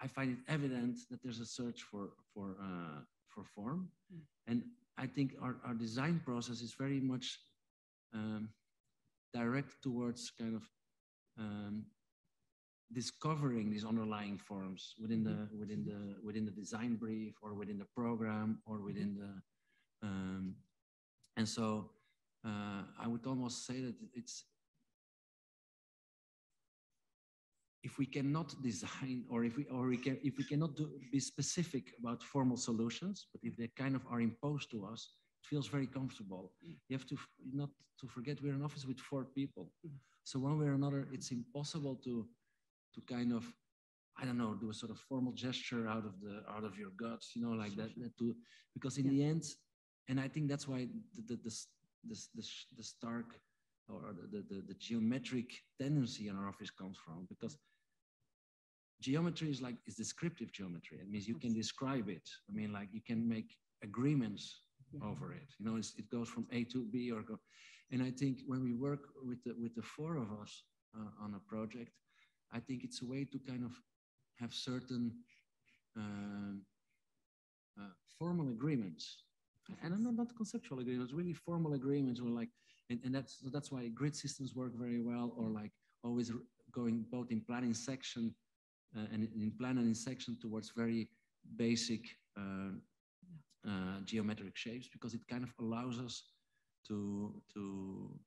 I find it evident that there's a search for for uh, for form, mm. and I think our, our design process is very much um, direct towards kind of um, discovering these underlying forms within the mm-hmm. within the within the design brief or within the program or within the um, and so uh, I would almost say that it's if we cannot design or if we or we can if we cannot do, be specific about formal solutions but if they kind of are imposed to us it feels very comfortable mm. you have to not to forget we're an office with four people mm. So one way or another it's impossible to to kind of I don't know, do a sort of formal gesture out of the out of your guts, you know, like that, that to because in yeah. the end, and I think that's why the the the, the, the, the stark or the, the, the geometric tendency in our office comes from because geometry is like is descriptive geometry. It means you can describe it. I mean, like you can make agreements yeah. over it. You know, it goes from A to B or go. And I think when we work with the with the four of us uh, on a project, I think it's a way to kind of have certain uh, uh, formal agreements, and not, not conceptual agreements, really formal agreements, or like, and, and that's that's why grid systems work very well, or like always going both in planning section uh, and in plan and in section towards very basic uh, uh, geometric shapes because it kind of allows us to to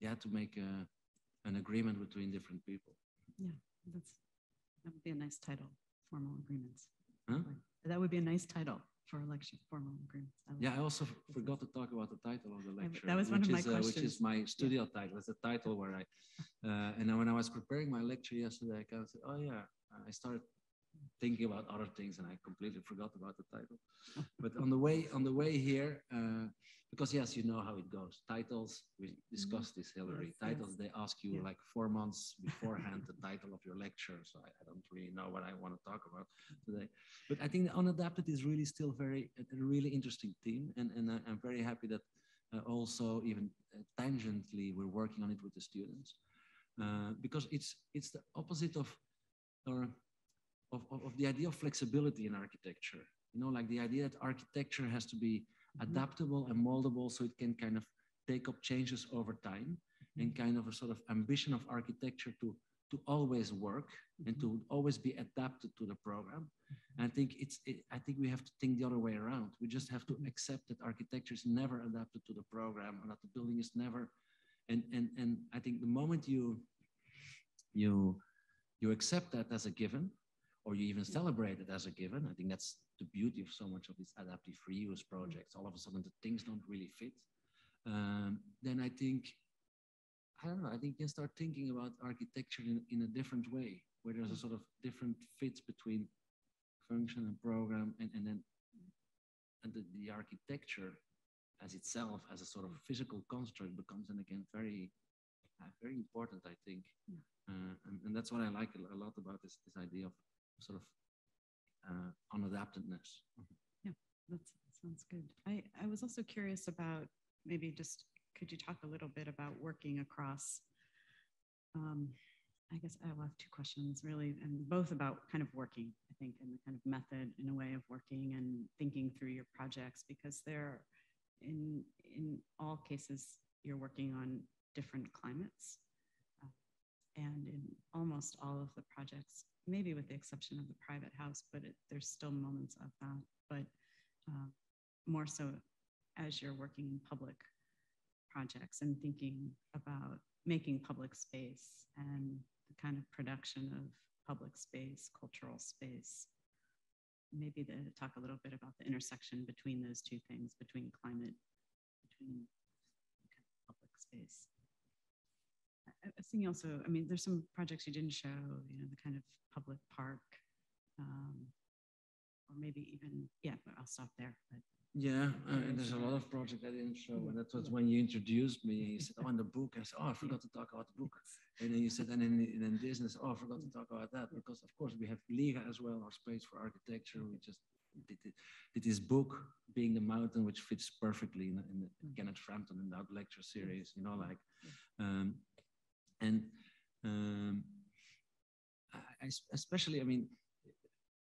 yeah to make a, an agreement between different people. Yeah, that's that would be a nice title. Formal agreements. Huh? That would be a nice title for a lecture. Formal agreements. I yeah, I also forgot to talk about the title of the lecture. That was one of my is, questions. Uh, which is my studio yeah. title. It's a title where I, uh, and when I was preparing my lecture yesterday, I kind of said, "Oh yeah," I started thinking about other things and I completely forgot about the title. but on the way on the way here, uh, because yes, you know how it goes. Titles, we mm-hmm. discussed this, Hilary. Yes, Titles, yes. they ask you yeah. like four months beforehand the title of your lecture. So I, I, don't really know what I want to talk about today. But I think the unadapted is really still very a really interesting theme, and and I, am very happy that uh, also even uh, tangentially we're working on it with the students uh, because it's it's the opposite of or of, of, of the idea of flexibility in architecture. You know, like the idea that architecture has to be mm-hmm. adaptable and moldable so it can kind of take up changes over time and mm-hmm. kind of a sort of ambition of architecture to to always work and to mm-hmm. always be adapted to the program. And I think it's it, I think we have to think the other way around. We just have to accept that architecture is never adapted to the program and that the building is never and and and I think the moment you you you accept that as a given or you even celebrate it as a given. I think that's the beauty of so much of these adaptive reuse projects. All of a sudden, the things don't really fit. Um, then I think, I don't know, I think you can start thinking about architecture in, in a different way, where there's a sort of different fit between function and program, and, and then and the, the architecture as itself, as a sort of physical construct, becomes then again very, uh, very important, I think. Uh, and, and, that's what I like a, lot about this, this idea of sort of uh, unadaptedness. Yeah, that sounds good. I, I was also curious about maybe just could you talk a little bit about working across um, I guess I will have two questions really, and both about kind of working, I think, and the kind of method in a way of working and thinking through your projects because they're in in all cases you're working on different climates. And in almost all of the projects, maybe with the exception of the private house, but it, there's still moments of that. But uh, more so as you're working in public projects and thinking about making public space and the kind of production of public space, cultural space. Maybe to talk a little bit about the intersection between those two things, between climate, between public space. I was thinking also, I mean, there's some projects you didn't show, you know, the kind of public park, um, or maybe even, yeah, but I'll stop there. But yeah, uh, and there's a lot of projects I didn't show, and that was when you introduced me. You said, "Oh, in the book," I said, "Oh, I forgot to talk about the book," and then you said, "And then in then this," and I said, "Oh, I forgot to talk about that," because of course we have Liga as well, our space for architecture. We just did, did this book, being the mountain, which fits perfectly in, in the Kenneth Frampton in that lecture series. You know, like, um, and um, I, especially, I mean,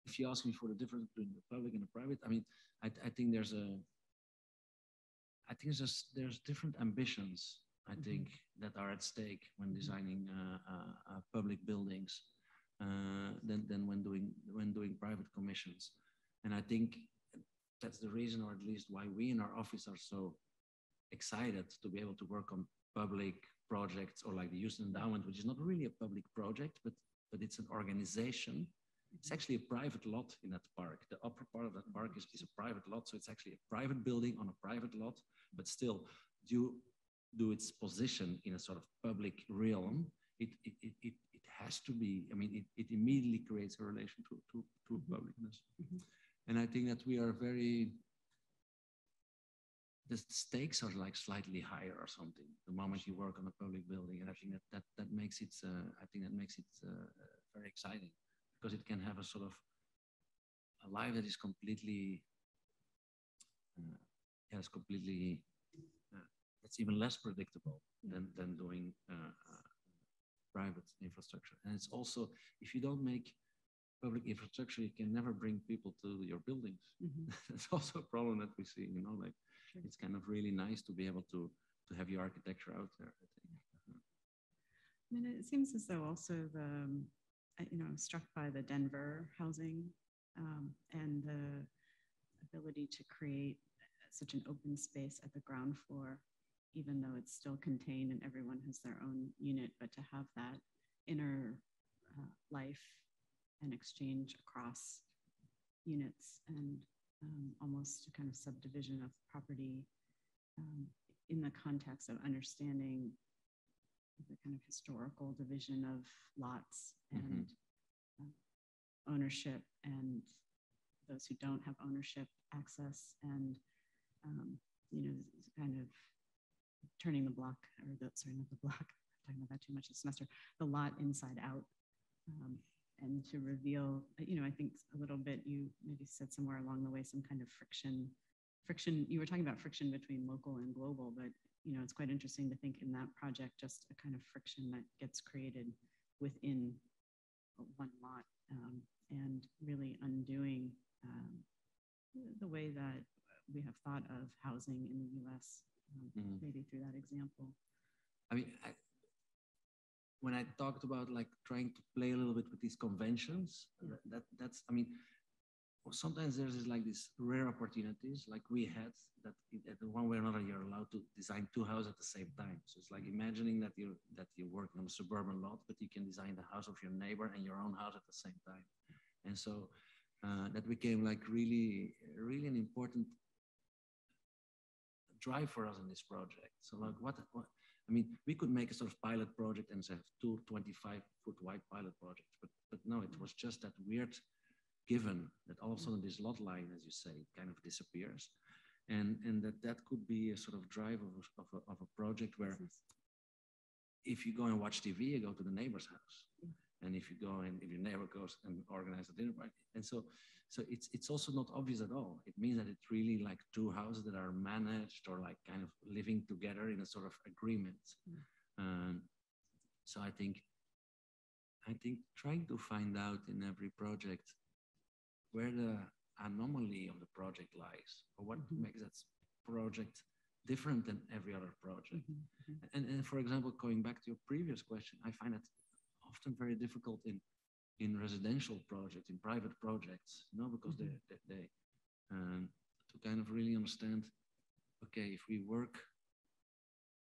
if you ask me for the difference between the public and the private, I mean, I, I think there's a, I think there's there's different ambitions. I mm-hmm. think that are at stake when designing uh, uh, uh, public buildings uh, than, than when doing when doing private commissions. And I think that's the reason, or at least why we in our office are so excited to be able to work on public projects or like the Houston Endowment, which is not really a public project, but but it's an organization it's actually a private lot in that park. The upper part of that park is, is a private lot. So it's actually a private building on a private lot, but still due to its position in a sort of public realm, it, it, it, it, has to be, I mean, it, it immediately creates a relation to, to, to publicness. Mm-hmm. And I think that we are very, the stakes are like slightly higher or something the moment you work on a public building. And I think that that, that makes it, uh, I think that makes it uh, very exciting because it can have a sort of a life that is completely uh, yes completely uh, it's even less predictable than than doing uh, uh, private infrastructure and it's also if you don't make public infrastructure you can never bring people to your buildings mm-hmm. that's also a problem that we see you know like. It's kind of really nice to be able to to have your architecture out there i think. I mean, it seems as though also the um, you know, struck by the Denver housing um, and the ability to create such an open space at the ground floor, even though it's still contained and everyone has their own unit, but to have that inner uh, life and exchange across units and um, almost a kind of subdivision of property um, in the context of understanding the kind of historical division of lots mm-hmm. and uh, ownership and those who don't have ownership access and um, you know kind of turning the block or the sorry not the block I'm talking about that too much this semester the lot inside out um, and to reveal you know i think a little bit you maybe said somewhere along the way some kind of friction friction you were talking about friction between local and global but you know, it's quite interesting to think in that project, just a kind of friction that gets created within one lot um, and really undoing um, the way that we have thought of housing in the US, um, mm-hmm. maybe through that example. I mean, I, when I talked about like trying to play a little bit with these conventions, that, that's, I mean, sometimes there's like these rare opportunities like we had that at one way or another you're allowed to design two houses at the same time. So it's like imagining that you're that you're working on a suburban lot but you can design the house of your neighbor and your own house at the same time. And so uh, that became like really really an important drive for us in this project. So like what, what I mean, we could make a sort of pilot project and have two 25 foot wide pilot projects, but, but no, it was just that weird given that all of a sudden this lot line, as you say, kind of disappears. And, and that that could be a sort of drive of, of, a, of a project where if you go and watch TV, you go to the neighbor's house. And if you go and if your neighbor goes and organize a dinner party. And so so it's it's also not obvious at all. It means that it's really like two houses that are managed or like kind of living together in a sort of agreement. Mm. Um, so I think I think trying to find out in every project where the anomaly of the project lies or what Mhm. makes that project different than every other project. Mhm, mhm. And, and for example, going back to your previous question, I find it often very difficult in in residential projects, in private projects, you know, because Mhm. they, they, they um, to kind of really understand, okay, if we work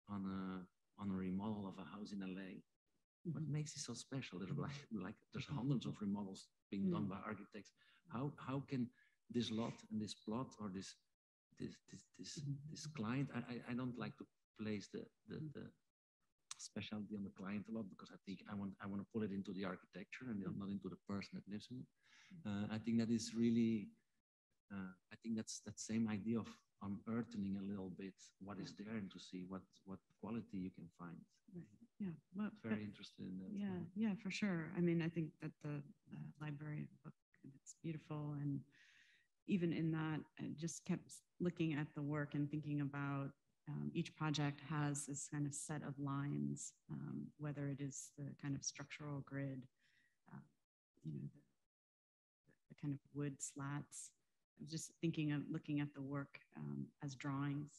on a on a remodel of a house in LA, what Mhm. makes it so special? There's like like there's hundreds of remodels being done Mm. by architects. How how can this lot and this plot or this this this this, Mhm. this client? I, I don't like to place the the, Mm. the specialty on the client a lot because I think I want I want to put it into the architecture and Mm. not into the person that lives in it. Uh, I think that is really uh, I think that's that same idea of unearthing a little bit what is there and to see what what quality you can find. Yeah, well, Very interested in that. yeah, yeah, for sure. I mean, I think that the uh, library book, it's beautiful. And even in that, I just kept looking at the work and thinking about um, each project has this kind of set of lines, um, whether it is the kind of structural grid, uh, you know, the, the kind of wood slats. I was just thinking of looking at the work um, as drawings,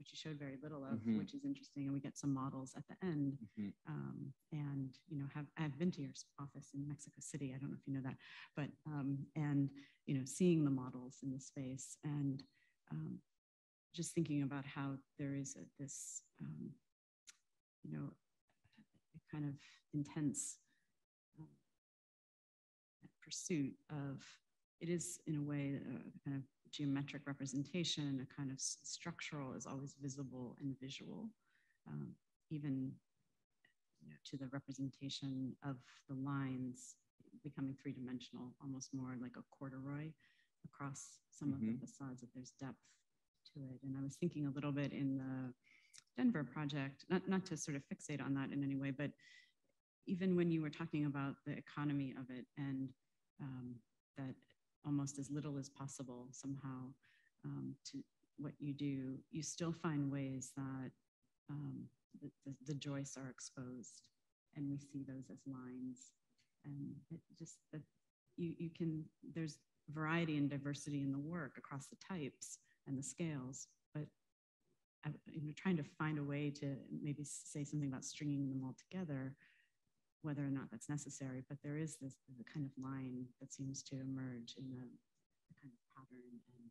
which you showed very little of, Mhm. which is interesting. And we get some models at the end Mhm. um, and you know have I've been to your office in Mexico City. I don't know if you know that, but um, and you know seeing the models in the space and um, just thinking about how there is a, this um, you know kind of intense um, pursuit of it is in a way a kind of geometric representation, a kind of structural is always visible and visual, um, even you know, to the representation of the lines becoming three dimensional, almost more like a corduroy across some of Mhm. the facades, that there's depth to it. And I was thinking a little bit in the Denver project, not, not to sort of fixate on that in any way, but even when you were talking about the economy of it and um, that almost as little as possible somehow um, to what you do, you still find ways that um, the, the, the joists are exposed and we see those as lines. And it just that you, you can, there's variety and diversity in the work across the types and the scales, but I, you know, trying to find a way to maybe say something about stringing them all together, whether or not that's necessary. But there is this the kind of line that seems to emerge in the, the kind of pattern, and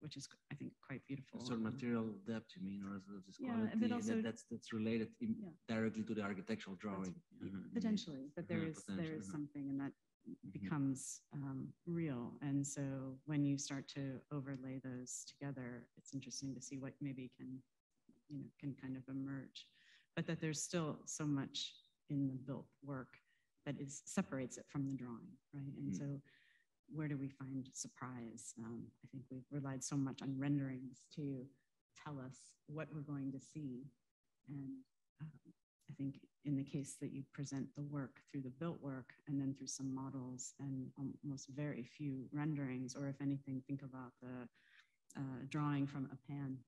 which is I think quite beautiful. Certain Um, material depth, you mean, or this Yeah, quality that- also- that's that's related in, Yeah. directly to the architectural drawing? Mhm, mhm. potentially, but there Mhm, is there is something, and that Mhm. becomes um, real. And so when you start to overlay those together, it's interesting to see what maybe can, you know, can kind of emerge. But that there's still so much in the built work that is separates it from the drawing, right? And Mhm. so where do we find surprise? Um, I think we've relied so much on renderings to tell us what we're going to see. And um, I think in the case that you present the work through the built work and then through some models and almost very few renderings, or if anything, think about the uh, drawing from a pan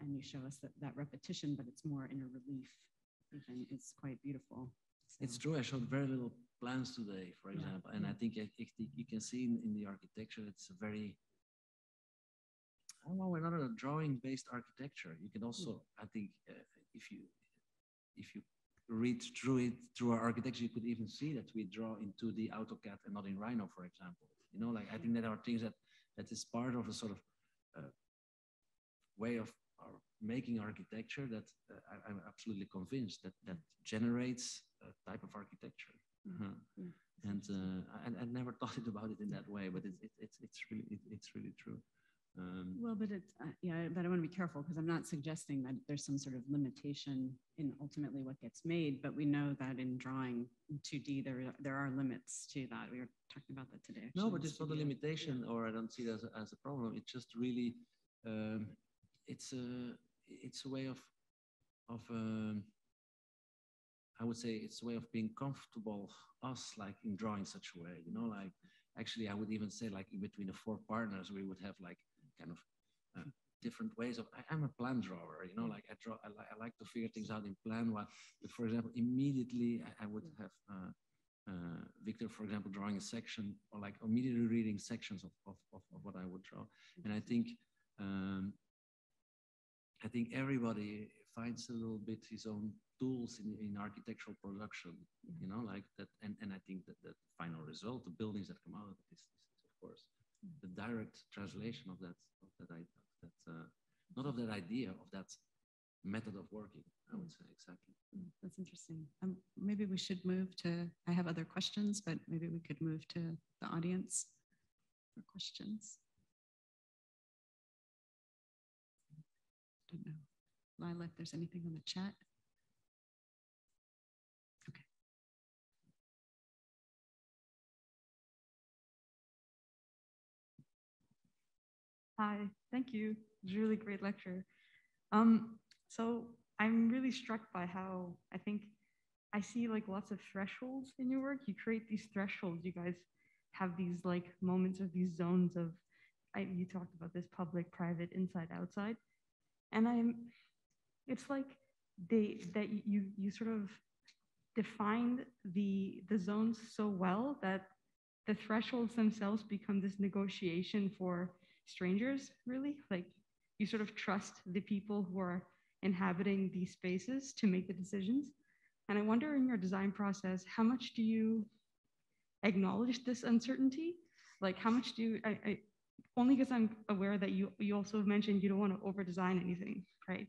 and you show us that, that repetition, but it's more in a relief. Even it's quite beautiful. It's true. I showed very little plans today, for Yeah, example, and I think it, it, you can see in, in the architecture, it's a very. Oh, we're not a drawing-based architecture. You can also, I think, uh, if you if you read through it through our architecture, you could even see that we draw into the AutoCAD and not in Rhino, for example. You know, like I think that are things that that is part of a sort of uh, way of our making architecture that uh, I, I'm absolutely convinced that that generates a type of architecture. Mm. Uh-huh. Yeah. And uh, I, I never thought about it in that way, but it's it, it's it's really it, it's really true. Um, Well, but it's, uh, yeah, but I want to be careful because I'm not suggesting that there's some sort of limitation in ultimately what gets made, but we know that in drawing in 2D, there, are- there are limits to that. We were talking about that today. no, but it's not a limitation, or I don't see it as a, as a problem. It's just really, um, it's a it's a way of of um, I would say it's a way of being comfortable us like in drawing such a way. You know, like actually I would even say like in between the four partners we would have like kind of uh, different ways of I, am a plan drawer you know like i draw I, li- I like to figure things out in plan but for example immediately i, I would have uh, uh, Victor, for example, drawing a section or like immediately reading sections of, of, of, of what I would draw. And I think um, I think everybody finds a little bit his own tools in, in architectural production, you know, like that. And, and I think that the final result, the buildings that come out of it is, of course, the direct translation of that, of that, that uh, not of that idea, of that method of working, I would say, exactly. Mm, that's interesting. Um, maybe we should move to, I have other questions, but maybe we could move to the audience for questions. Don't know. Lila, if there's anything on the chat. Okay. Hi, thank you. It was a really great lecture. Um, so I'm really struck by how I think I see like lots of thresholds in your work. You create these thresholds. You guys have these like moments of these zones of, I, you talked about this public, private, inside, outside. And I'm, it's like they, that you, you sort of defined the, the zones so well that the thresholds themselves become this negotiation for strangers, really. Like you sort of trust the people who are inhabiting these spaces to make the decisions. And I wonder in your design process, how much do you acknowledge this uncertainty? Like how much do you, I, I only because I'm aware that you, you also mentioned you don't want to over design anything, right?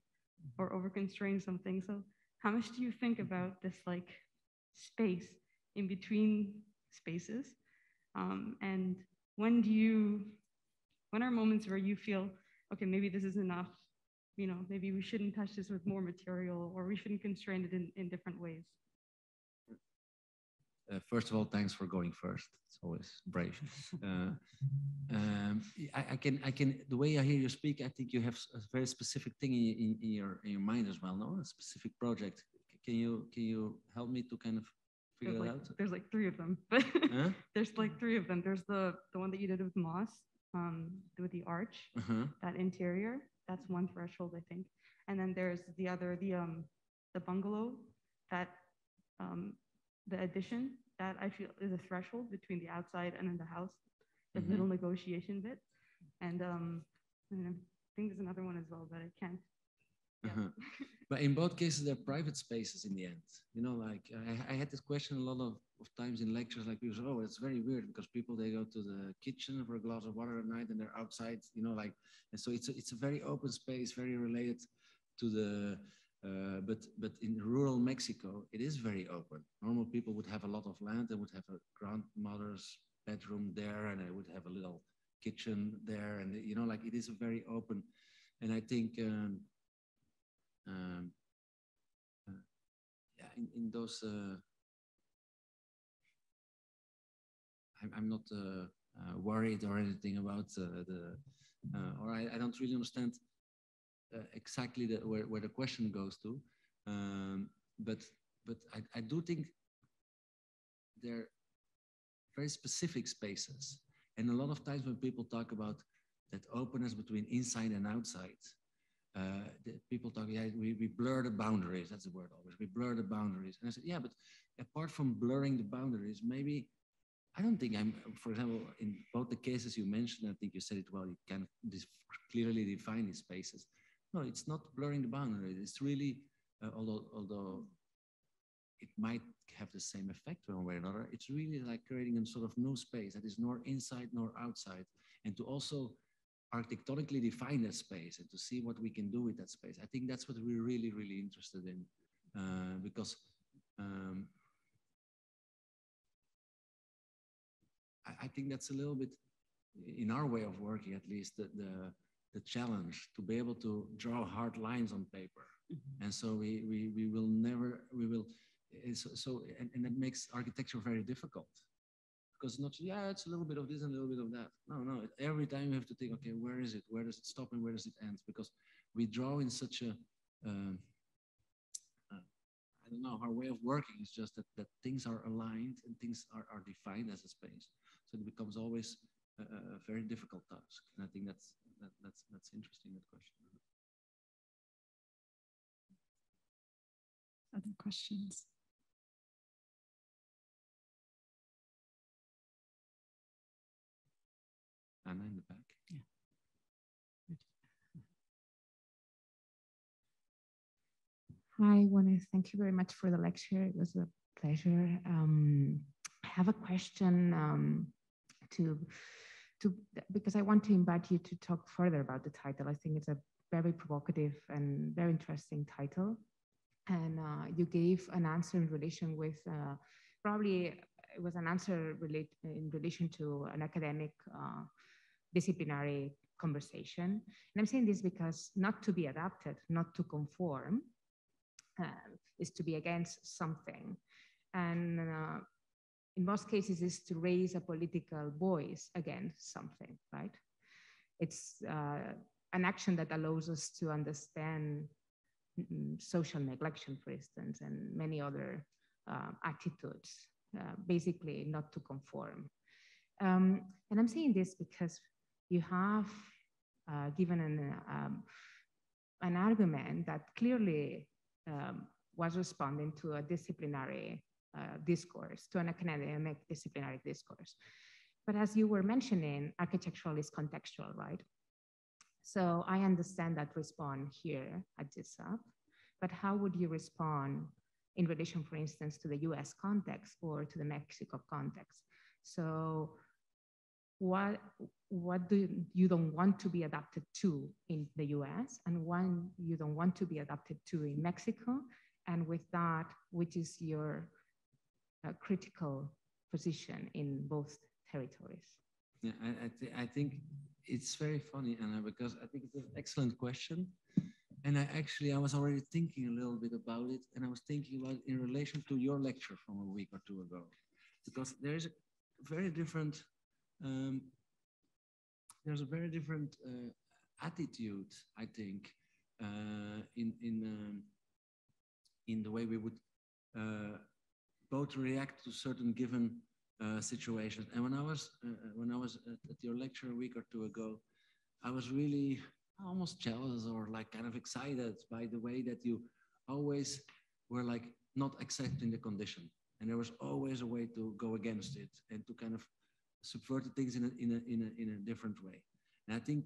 Or over constrain something. So how much do you think about this like space in between spaces? Um, and when do you, when are moments where you feel, okay, maybe this is enough, you know, maybe we shouldn't touch this with more material or we shouldn't constrain it in, in different ways? Uh, first of all, thanks for going first. It's always brave. Uh, um, I, I, can, I can. The way I hear you speak, I think you have a very specific thing in, in, in, your in your mind as well. No, a specific project. Can you can you help me to kind of figure there's it like, out? There's like three of them, but Huh? there's like three of them. There's the the one that you did with MOS, um, with the arch, Uh-huh. that interior. That's one threshold, I think. And then there's the other, the um, the bungalow, that um, the addition that I feel is a threshold between the outside and in the house, the Mhm. little negotiation bit. And um, and I think there's another one as well, but I can't. yeah. Uh-huh. But in both cases, they're private spaces in the end. You know, like I, I had this question a lot of, of times in lectures, like people say, oh, it's very weird because people, they go to the kitchen for a glass of water at night and they're outside, you know, like, and so it's a, it's a very open space, very related to the, uh, but but in rural Mexico, it is very open. Normal people would have a lot of land. They would have a grandmother's bedroom there, and they would have a little kitchen there, and you know, like it is a very open. And I think um, um, uh, yeah, in, in those, uh, I'm, I'm not uh, uh, worried or anything about uh, the, or I, I don't really understand exactly the, where, where the question goes to. Um, but but I, I do think they're very specific spaces. And a lot of times when people talk about that openness between inside and outside, uh, people talk, yeah, we, we blur the boundaries. That's the word always. We blur the boundaries. And I said, yeah, but apart from blurring the boundaries, maybe I don't think I'm, for example, in both the cases you mentioned, I think you said it well, you can dis- clearly define these spaces. No, it's not blurring the boundaries. It's really, uh, although, although it might have the same effect one way or another, it's really like creating a sort of new space that is nor inside nor outside. And to also architectonically define that space and to see what we can do with that space. I think that's what we're really, really interested in uh, because um, I, I, think that's a little bit in our way of working, at least the, the, the challenge to be able to draw hard lines on paper. Mm-hmm. And so we, we, we will never, we will, so, so and, and it makes architecture very difficult. Because not yeah it's a little bit of this and a little bit of that. No no every time you have to think okay where is it? Where does it stop and where does it end? Because we draw in such a um, uh, I don't know our way of working is just that, that things are aligned and things are, are defined as a space. So it becomes always a, a very difficult task. And I think that's that, that's that's interesting that question other questions Anna in the back. Yeah. Hi, Wonne. Thank you very much for the lecture. It was a pleasure. Um, I have a question um, to to, because I want to invite you to talk further about the title. I think it's a very provocative and very interesting title. And uh, you gave an answer in relation with, uh, probably it was an answer relate, in relation to an academic uh, disciplinary conversation. And I'm saying this because not to be adapted, not to conform, um, is to be against something. And uh, in most cases is to raise a political voice against something, right? It's uh, an action that allows us to understand mm, social neglection, for instance, and many other uh, attitudes, uh, basically not to conform. Um, and I'm saying this because you have uh, given an, um, an argument that clearly um, was responding to a disciplinary uh, discourse, to an academic disciplinary discourse. But as you were mentioning, architectural is contextual, right? So I understand that response here at GSAPP, but how would you respond in relation, for instance, to the US context or to the Mexico context? So what, what do you don't want to be adapted to in the US and one you don't want to be adapted to in Mexico? And with that, which is your critical position in both territories? Yeah, I, I, th I, think it's very funny, Anna, because I think it's an excellent question. And I actually, I was already thinking a little bit about it, and I was thinking about in relation to your lecture from a week or two ago, because there is a very different um, there's a very different uh, attitude, I think, uh, in in um, in the way we would uh, both react to certain given uh, situations. And when I was uh, when I was at, at, your lecture a week or two ago, I was really almost jealous or like kind of excited by the way that you always were like not accepting the condition, and there was always a way to go against it and to kind of subverted things in a, in a, in a, in a different way. And I think,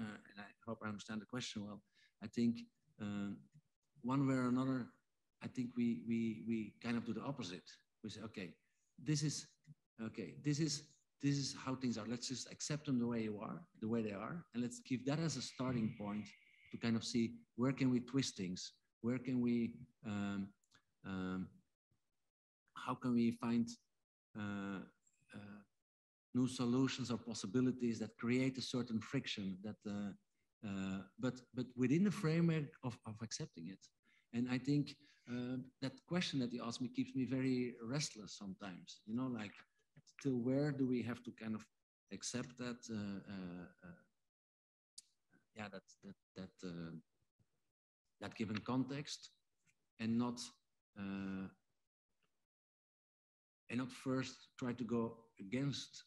uh, and I hope I understand the question well, I think uh, one way or another, I think we, we, we kind of do the opposite. We say, okay, this is, okay, this is, this is how things are. Let's just accept them the way you are, the way they are. And let's give that as a starting point to kind of see where can we twist things? Where can we, um, um, how can we find uh, uh, new solutions or possibilities that create a certain friction that uh, uh, but but within the framework of, of accepting it and i think uh, that question that you asked me keeps me very restless sometimes you know like till where do we have to kind of accept that uh, uh, uh, yeah that that that that given context and not and not first try to go against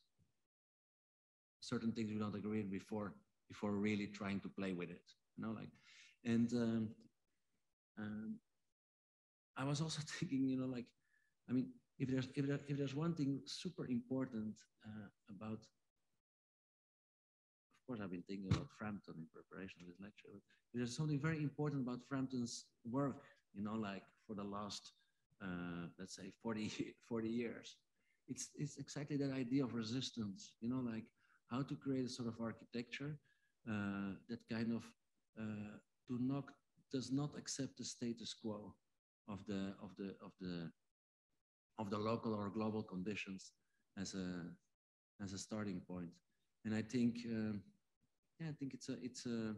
certain things we don't agree with before before really trying to play with it. You know, like, and um, um, I was also thinking, you know, like, I mean, if there's if there, if there's one thing super important uh, about, of course, I've been thinking about Frampton in preparation of this lecture. But there's something very important about Frampton's work, you know, like for the last, uh, let's say, 40 40 years. It's it's exactly that idea of resistance, you know, like how to create a sort of architecture uh, that kind of uh, do not does not accept the status quo of the of the of the of the local or global conditions as a as a starting point. And I think um, yeah, I think it's a it's a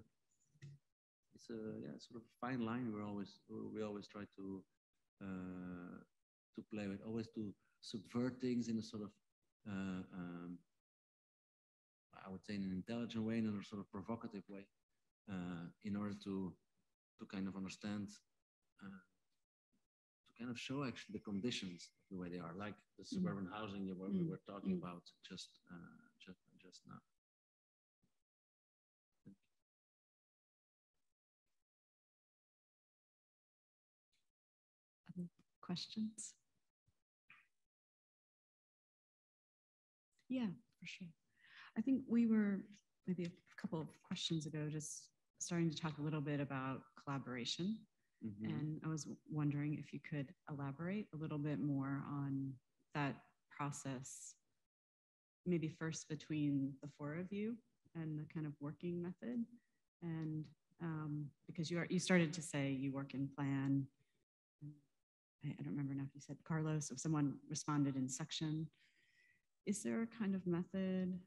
it's a yeah sort of fine line we're always we always try to uh, to play with, always to subvert things in a sort of uh, um, I would say in an intelligent way, in a sort of provocative way, uh, in order to to kind of understand, uh, kind of show actually the conditions the way they are, like the mm-hmm. suburban mm. housing that we were talking mm. about just uh, just just now. Other questions? Yeah, for sure. I think we were maybe a couple of questions ago just starting to talk a little bit about collaboration. Mhm. And I was wondering if you could elaborate a little bit more on that process, maybe first between the four of you and the kind of working method. And um, because you are, you started to say you work in plan. I, I don't remember now if you said Carlos, if someone responded in section. Is there a kind of method?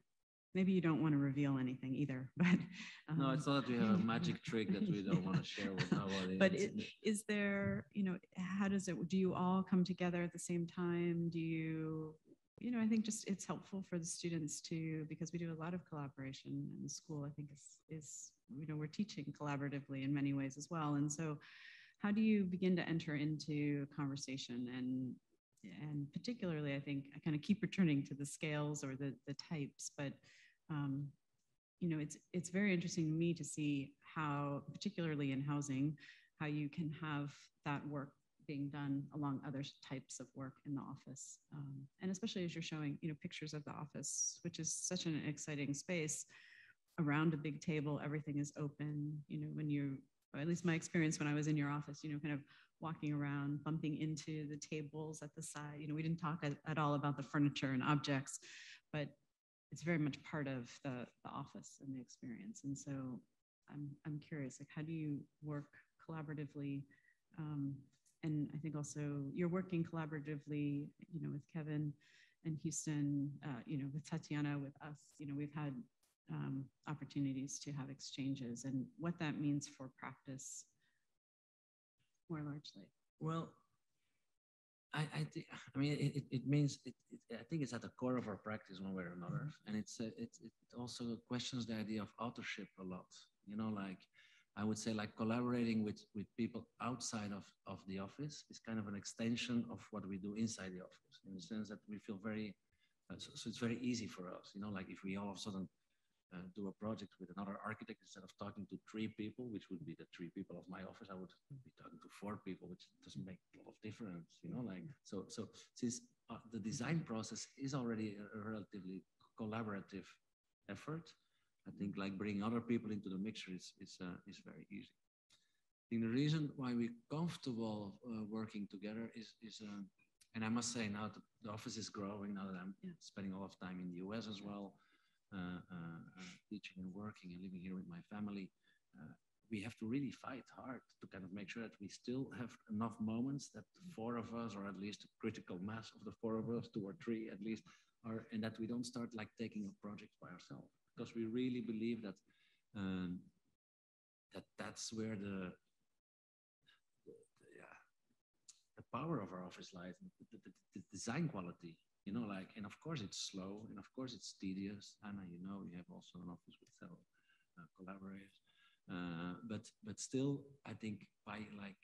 Maybe you don't want to reveal anything either, but. No, um, it's not that we have a magic trick that we don't want to share with nobody. But It's- it, is there, you know, how does it, do you all come together at the same time? Do you, you know, I think just it's helpful for the students to, because we do a lot of collaboration in the school, I think is, is, you know, we're teaching collaboratively in many ways as well. And so how do you begin to enter into conversation and, and particularly, I think I kind of keep returning to the scales or the, the types, but um, you know, it's it's very interesting to me to see how, particularly in housing, how you can have that work being done along other types of work in the office, um, and especially as you're showing, you know, pictures of the office, which is such an exciting space. Around a big table, everything is open. You know, when you, at least my experience when I was in your office, you know, kind of walking around, bumping into the tables at the side. You know, we didn't talk at, at all about the furniture and objects, but it's very much part of the, the office and the experience. And so I'm, I'm curious, like, how do you work collaboratively? Um, and I think also you're working collaboratively, you know, with Kevin and Houston, uh, you know, with Tatiana, with us, you know, we've had um, opportunities to have exchanges and what that means for practice more largely. Well, I, I think, I mean, it, it, means, it, it, I think it's at the core of our practice one way or another. And it's, uh, it, it also questions the idea of authorship a lot. You know, like, I would say like collaborating with, with people outside of, of the office is kind of an extension of what we do inside the office in the sense that we feel very, uh, so, so it's very easy for us, you know, like if we all of a sudden uh, do a project with another architect instead of talking to three people, which would be the three people of my office, I would be talking to four people, which doesn't make a lot of difference, you know. Like so, so since uh, the design process is already a, a relatively collaborative effort, I think like bringing other people into the mixture is is uh, is very easy. I think the reason why we're comfortable uh, working together is is. Uh, and I must say now the, the office is growing now that I'm Yeah. spending a lot of time in the US as well uh, uh, teaching and working and living here with my family, uh, we have to really fight hard to kind of make sure that we still have enough moments that the four of us, or at least a critical mass of the four of us, two or three at least, are, and that we don't start like taking a project by ourselves. Because we really believe that um, that that's where the, the, power of our office lies, the, the design quality you know, like, and of course it's slow, and of course it's tedious. Anna, you know, you have also an office with several uh, collaborators, uh, but but still, I think by like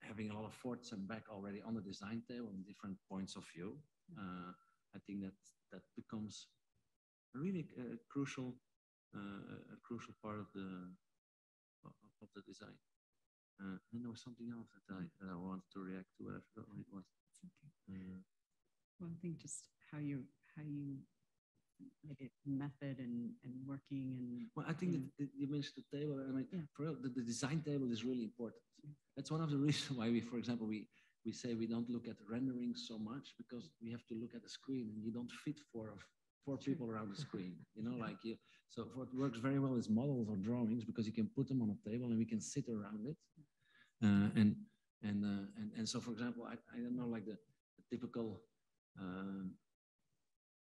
having a lot of forts and back already on the design table and different points of view, uh, I think that that becomes a really uh, crucial uh, a crucial part of the of the design. Uh, and there was something else that I, that I wanted to react to, but I forgot what it was. Uh, Well, I think just how you, how you make it method and, and working and. Well, I think you that you mentioned the table. I mean, Yeah. for real, the, the design table is really important. That's one of the reasons why we, for example, we we say we don't look at rendering so much because we have to look at the screen, and you don't fit four of four people around the screen. You know, like you. So what works very well is models or drawings because you can put them on a table and we can sit around it. Uh, and and, uh, and and so, for example, I, I don't know, like the, the typical um,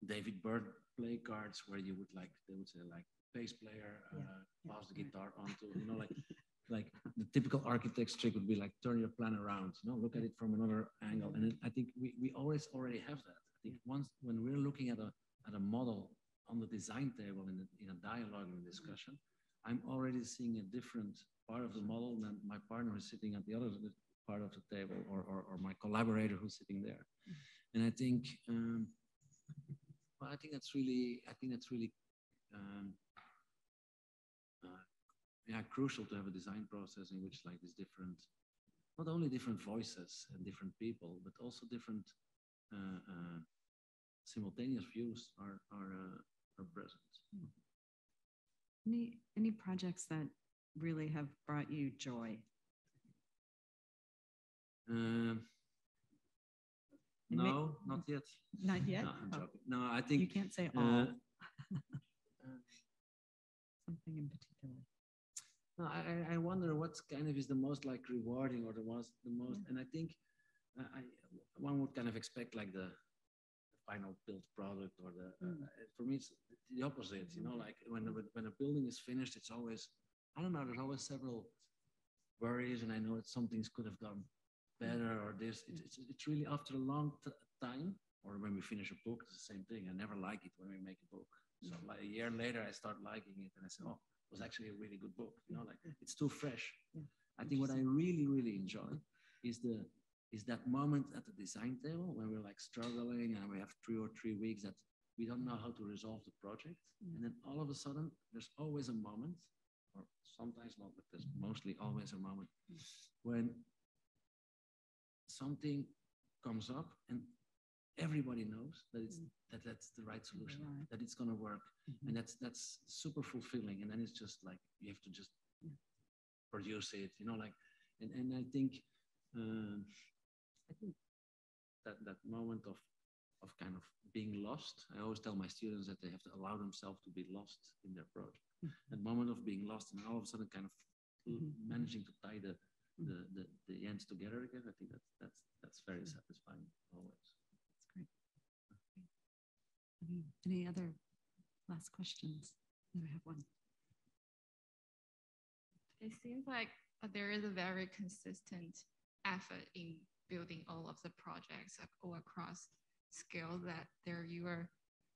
David Byrne play cards where you would like they would say like bass player uh, yeah, pass the guitar onto you know like like the typical architect's trick would be like turn your plan around you know look at it from another angle. And I think we, we always already have that. I think once when we're looking at a at a model on the design table in a, in a dialogue and discussion I'm already seeing a different part of the model than my partner is sitting at the other part of the table or, or, or my collaborator who's sitting there and I think um, well, I think that's really I think that's really um, uh, yeah crucial to have a design process in which like these different not only different voices and different people but also different uh, uh, simultaneous views are are uh, her presence. Any, any projects that really have brought you joy? No, not yet. Not yet? No, I'm Oh, joking. No, I You can't say uh, all, uh, something in particular. No, I, I- wonder what kind of is the most like rewarding or the most, the most, and I think uh, I, one would kind of expect like the final built product or the, uh, Mm. uh, for me, it's the opposite, you know, like when, when a building is finished, it's always, I don't know, there's always several worries and I know that some things could have gone better or this, it's, it's, it's really after a long t- time or when we finish a book, it's the same thing. I never like it when we make a book. So Mm. like a year later, I start liking it and I say, oh, it was actually a really good book. You know, like it's too fresh. Yeah. I think what I really, really enjoy is the is that moment at the design table when we're like struggling and we have three or three weeks that we don't know how to resolve the project. Mm. And then all of a sudden, there's always a moment, or sometimes not, but there's mostly always a moment when something comes up and everybody knows that it's Mm. that that's the right solution, Right. that it's gonna work Mhm. and that's that's super fulfilling and then it's just like you have to just Yeah. produce it you know like and, and i think um, i think that that moment of of kind of being lost i always tell my students that they have to allow themselves to be lost in their project Mhm. that moment of being lost and all of a sudden kind of Mhm. managing to tie the. The the the ends together again i think that's that's that's very Yeah. satisfying always That's great. Any, any other last questions? No, I have one. It seems like uh, there is a very consistent effort in building all of the projects all across scale that there you are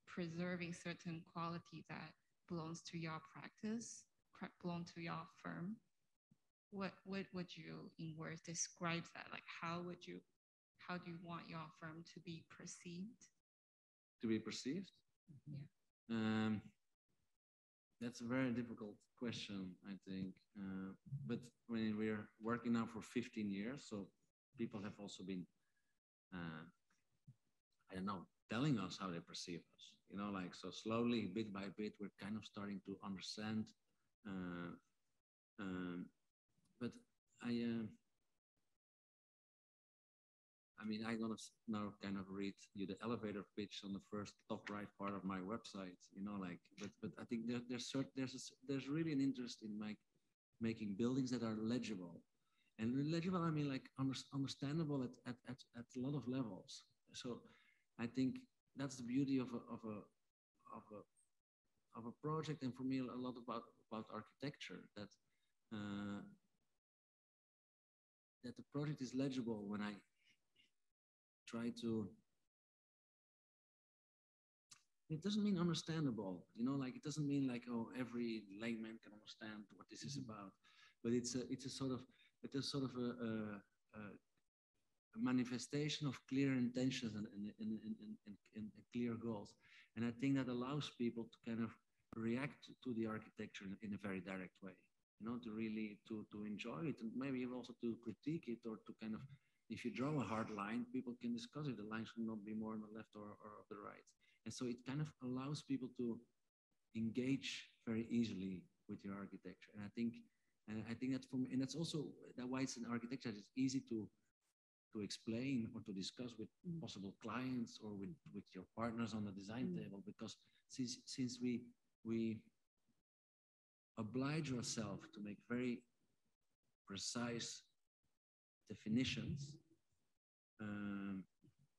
preserving certain quality that belongs to your practice, cra- belong to your firm. What what would you in words describe that? Like how would you how do you want your firm to be perceived? to be perceived? Yeah. Um, that's a very difficult question, I think. Uh, but when we're working now for 15 years, so people have also been, uh, I don't know, telling us how they perceive us. You know, like so slowly, bit by bit, we're kind of starting to understand. Uh, um, I. Uh, I mean, I'm gonna now kind of read you the elevator pitch on the first top right part of my website. You know, like, but but I think there, there's cert, there's a there's really an interest in like making buildings that are legible, and legible I mean like under, understandable at, at at at a lot of levels. So, I think that's the beauty of a of a of a of a project, and for me a lot about about architecture that. Uh, that the project is legible when I try to it doesn't mean understandable you know like it doesn't mean like oh every layman can understand what this is mm-hmm. about but it's a it's a sort of it's a sort of a, a, a, manifestation of clear intentions and, and, and, and, and, and clear goals and i think that allows people to kind of react to the architecture in a very direct way you know to really to to enjoy it and maybe also to critique it or to kind of if you draw a hard line, people can discuss it. The line should not be more on the left or, or the right. And so it kind of allows people to engage very easily with your architecture. And I think, and I think that from, and that's also that why it's an architecture that is easy to to explain or to discuss with Mm. possible clients or with, with your partners on the design Mm. table because since since we we oblige yourself to make very precise definitions, um,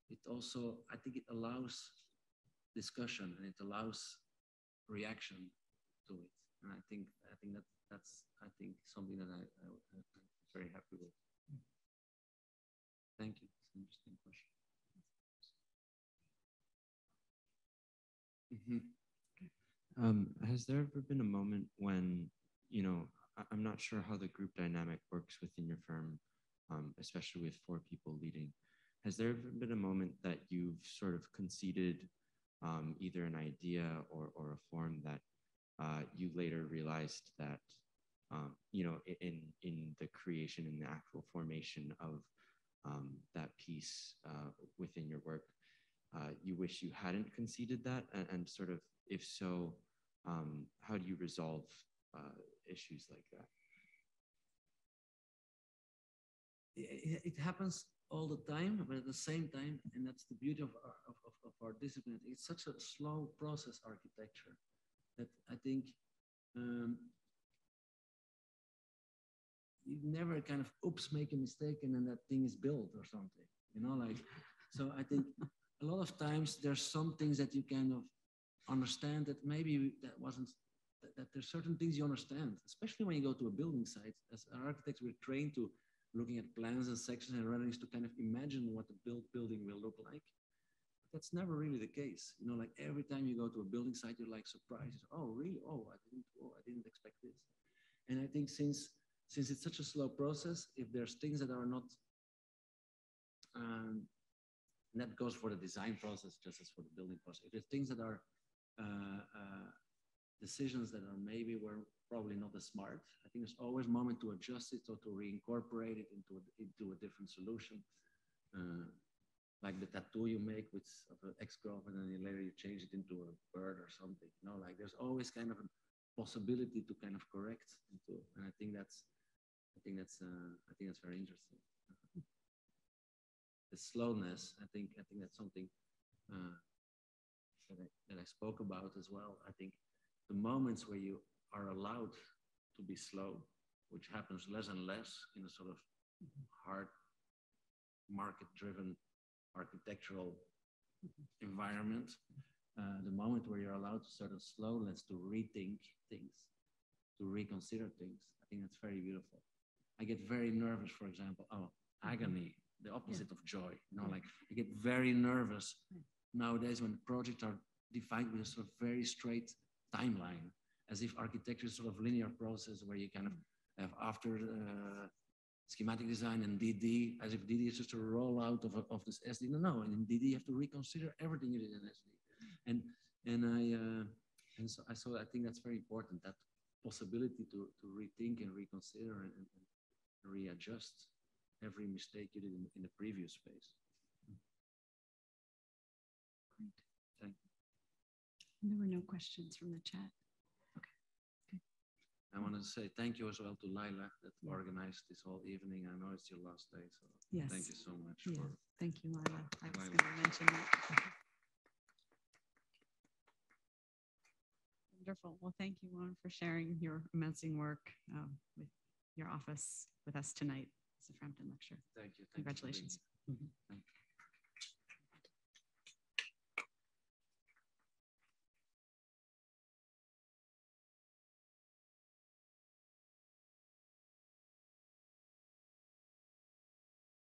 it also, I think it allows discussion and it allows reaction to it. And I think, I think that that's, I think something that I, I, I'm very happy with. Thank you. It's an interesting question. Um, has there ever been a moment when, you know, I- I'm not sure how the group dynamic works within your firm, um, especially with four people leading. Has there ever been a moment that you've sort of conceded um, either an idea or, or a form that uh, you later realized that, um, you know, in, in the creation and the actual formation of um, that piece uh, within your work, uh, you wish you hadn't conceded that and, and sort of If so, um, how do you resolve uh, issues like that? it, it happens all the time, but at the same time, and that's the beauty of our, of, of, our discipline, it's such a slow process architecture that I think um, you never kind of oops make a mistake and then that thing is built or something you know like so i think a lot of times there's some things that you kind of understand that maybe that wasn't that, that there's certain things you understand especially when you go to a building site. As architects we're trained to looking at plans and sections and renderings to kind of imagine what the built building will look like. But that's never really the case. You know like every time you go to a building site you're like surprised. Oh really? Oh i didn't oh i didn't expect this. And i think since since it's such a slow process, if there's things that are not, um, and that goes for the design process just as for the building process, if there's things that are decisions that are maybe were probably not as smart, I think there's always a moment to adjust it or to reincorporate it into a, into a different solution. Uh, like the tattoo you make with of an ex-girlfriend and then later you change it into a bird or something. You know, like there's always kind of a possibility to kind of correct into, and I think that's I think that's uh, I think that's very interesting. the slowness, I think I think that's something uh, that, I, that I spoke about as well. I think the moments where you are allowed to be slow, which happens less and less in a sort of hard market-driven architectural environment. Uh, the moment where you're allowed to sort of slowness to rethink things, to reconsider things, I think that's very beautiful. I get very nervous, for example. Oh, agony, the opposite yeah. of joy. You know, like I get very nervous nowadays when projects are defined with a sort of very straight timeline, as if architecture is sort of linear process where you kind of have after uh, schematic design and DD, as if DD is just a rollout of, of this SD. No, no, and in DD you have to reconsider everything you did in SD. And and I uh, and so I so I think that's very important that possibility to to rethink and reconsider and, and readjust every mistake you did in, in the previous space. Great. Thank you. There were no questions from the chat. Okay. okay. I want to say thank you as well to Lila that organized this whole evening. I know it's your last day, so yes. thank you so much. Yeah. For, thank you, Lila. I was going to mention that. Wonderful. Well, thank you, Juan, for sharing your amazing work um, with your office with us tonight as a Frampton lecture. Thank you. Thank Congratulations. You mm -hmm. Thank you.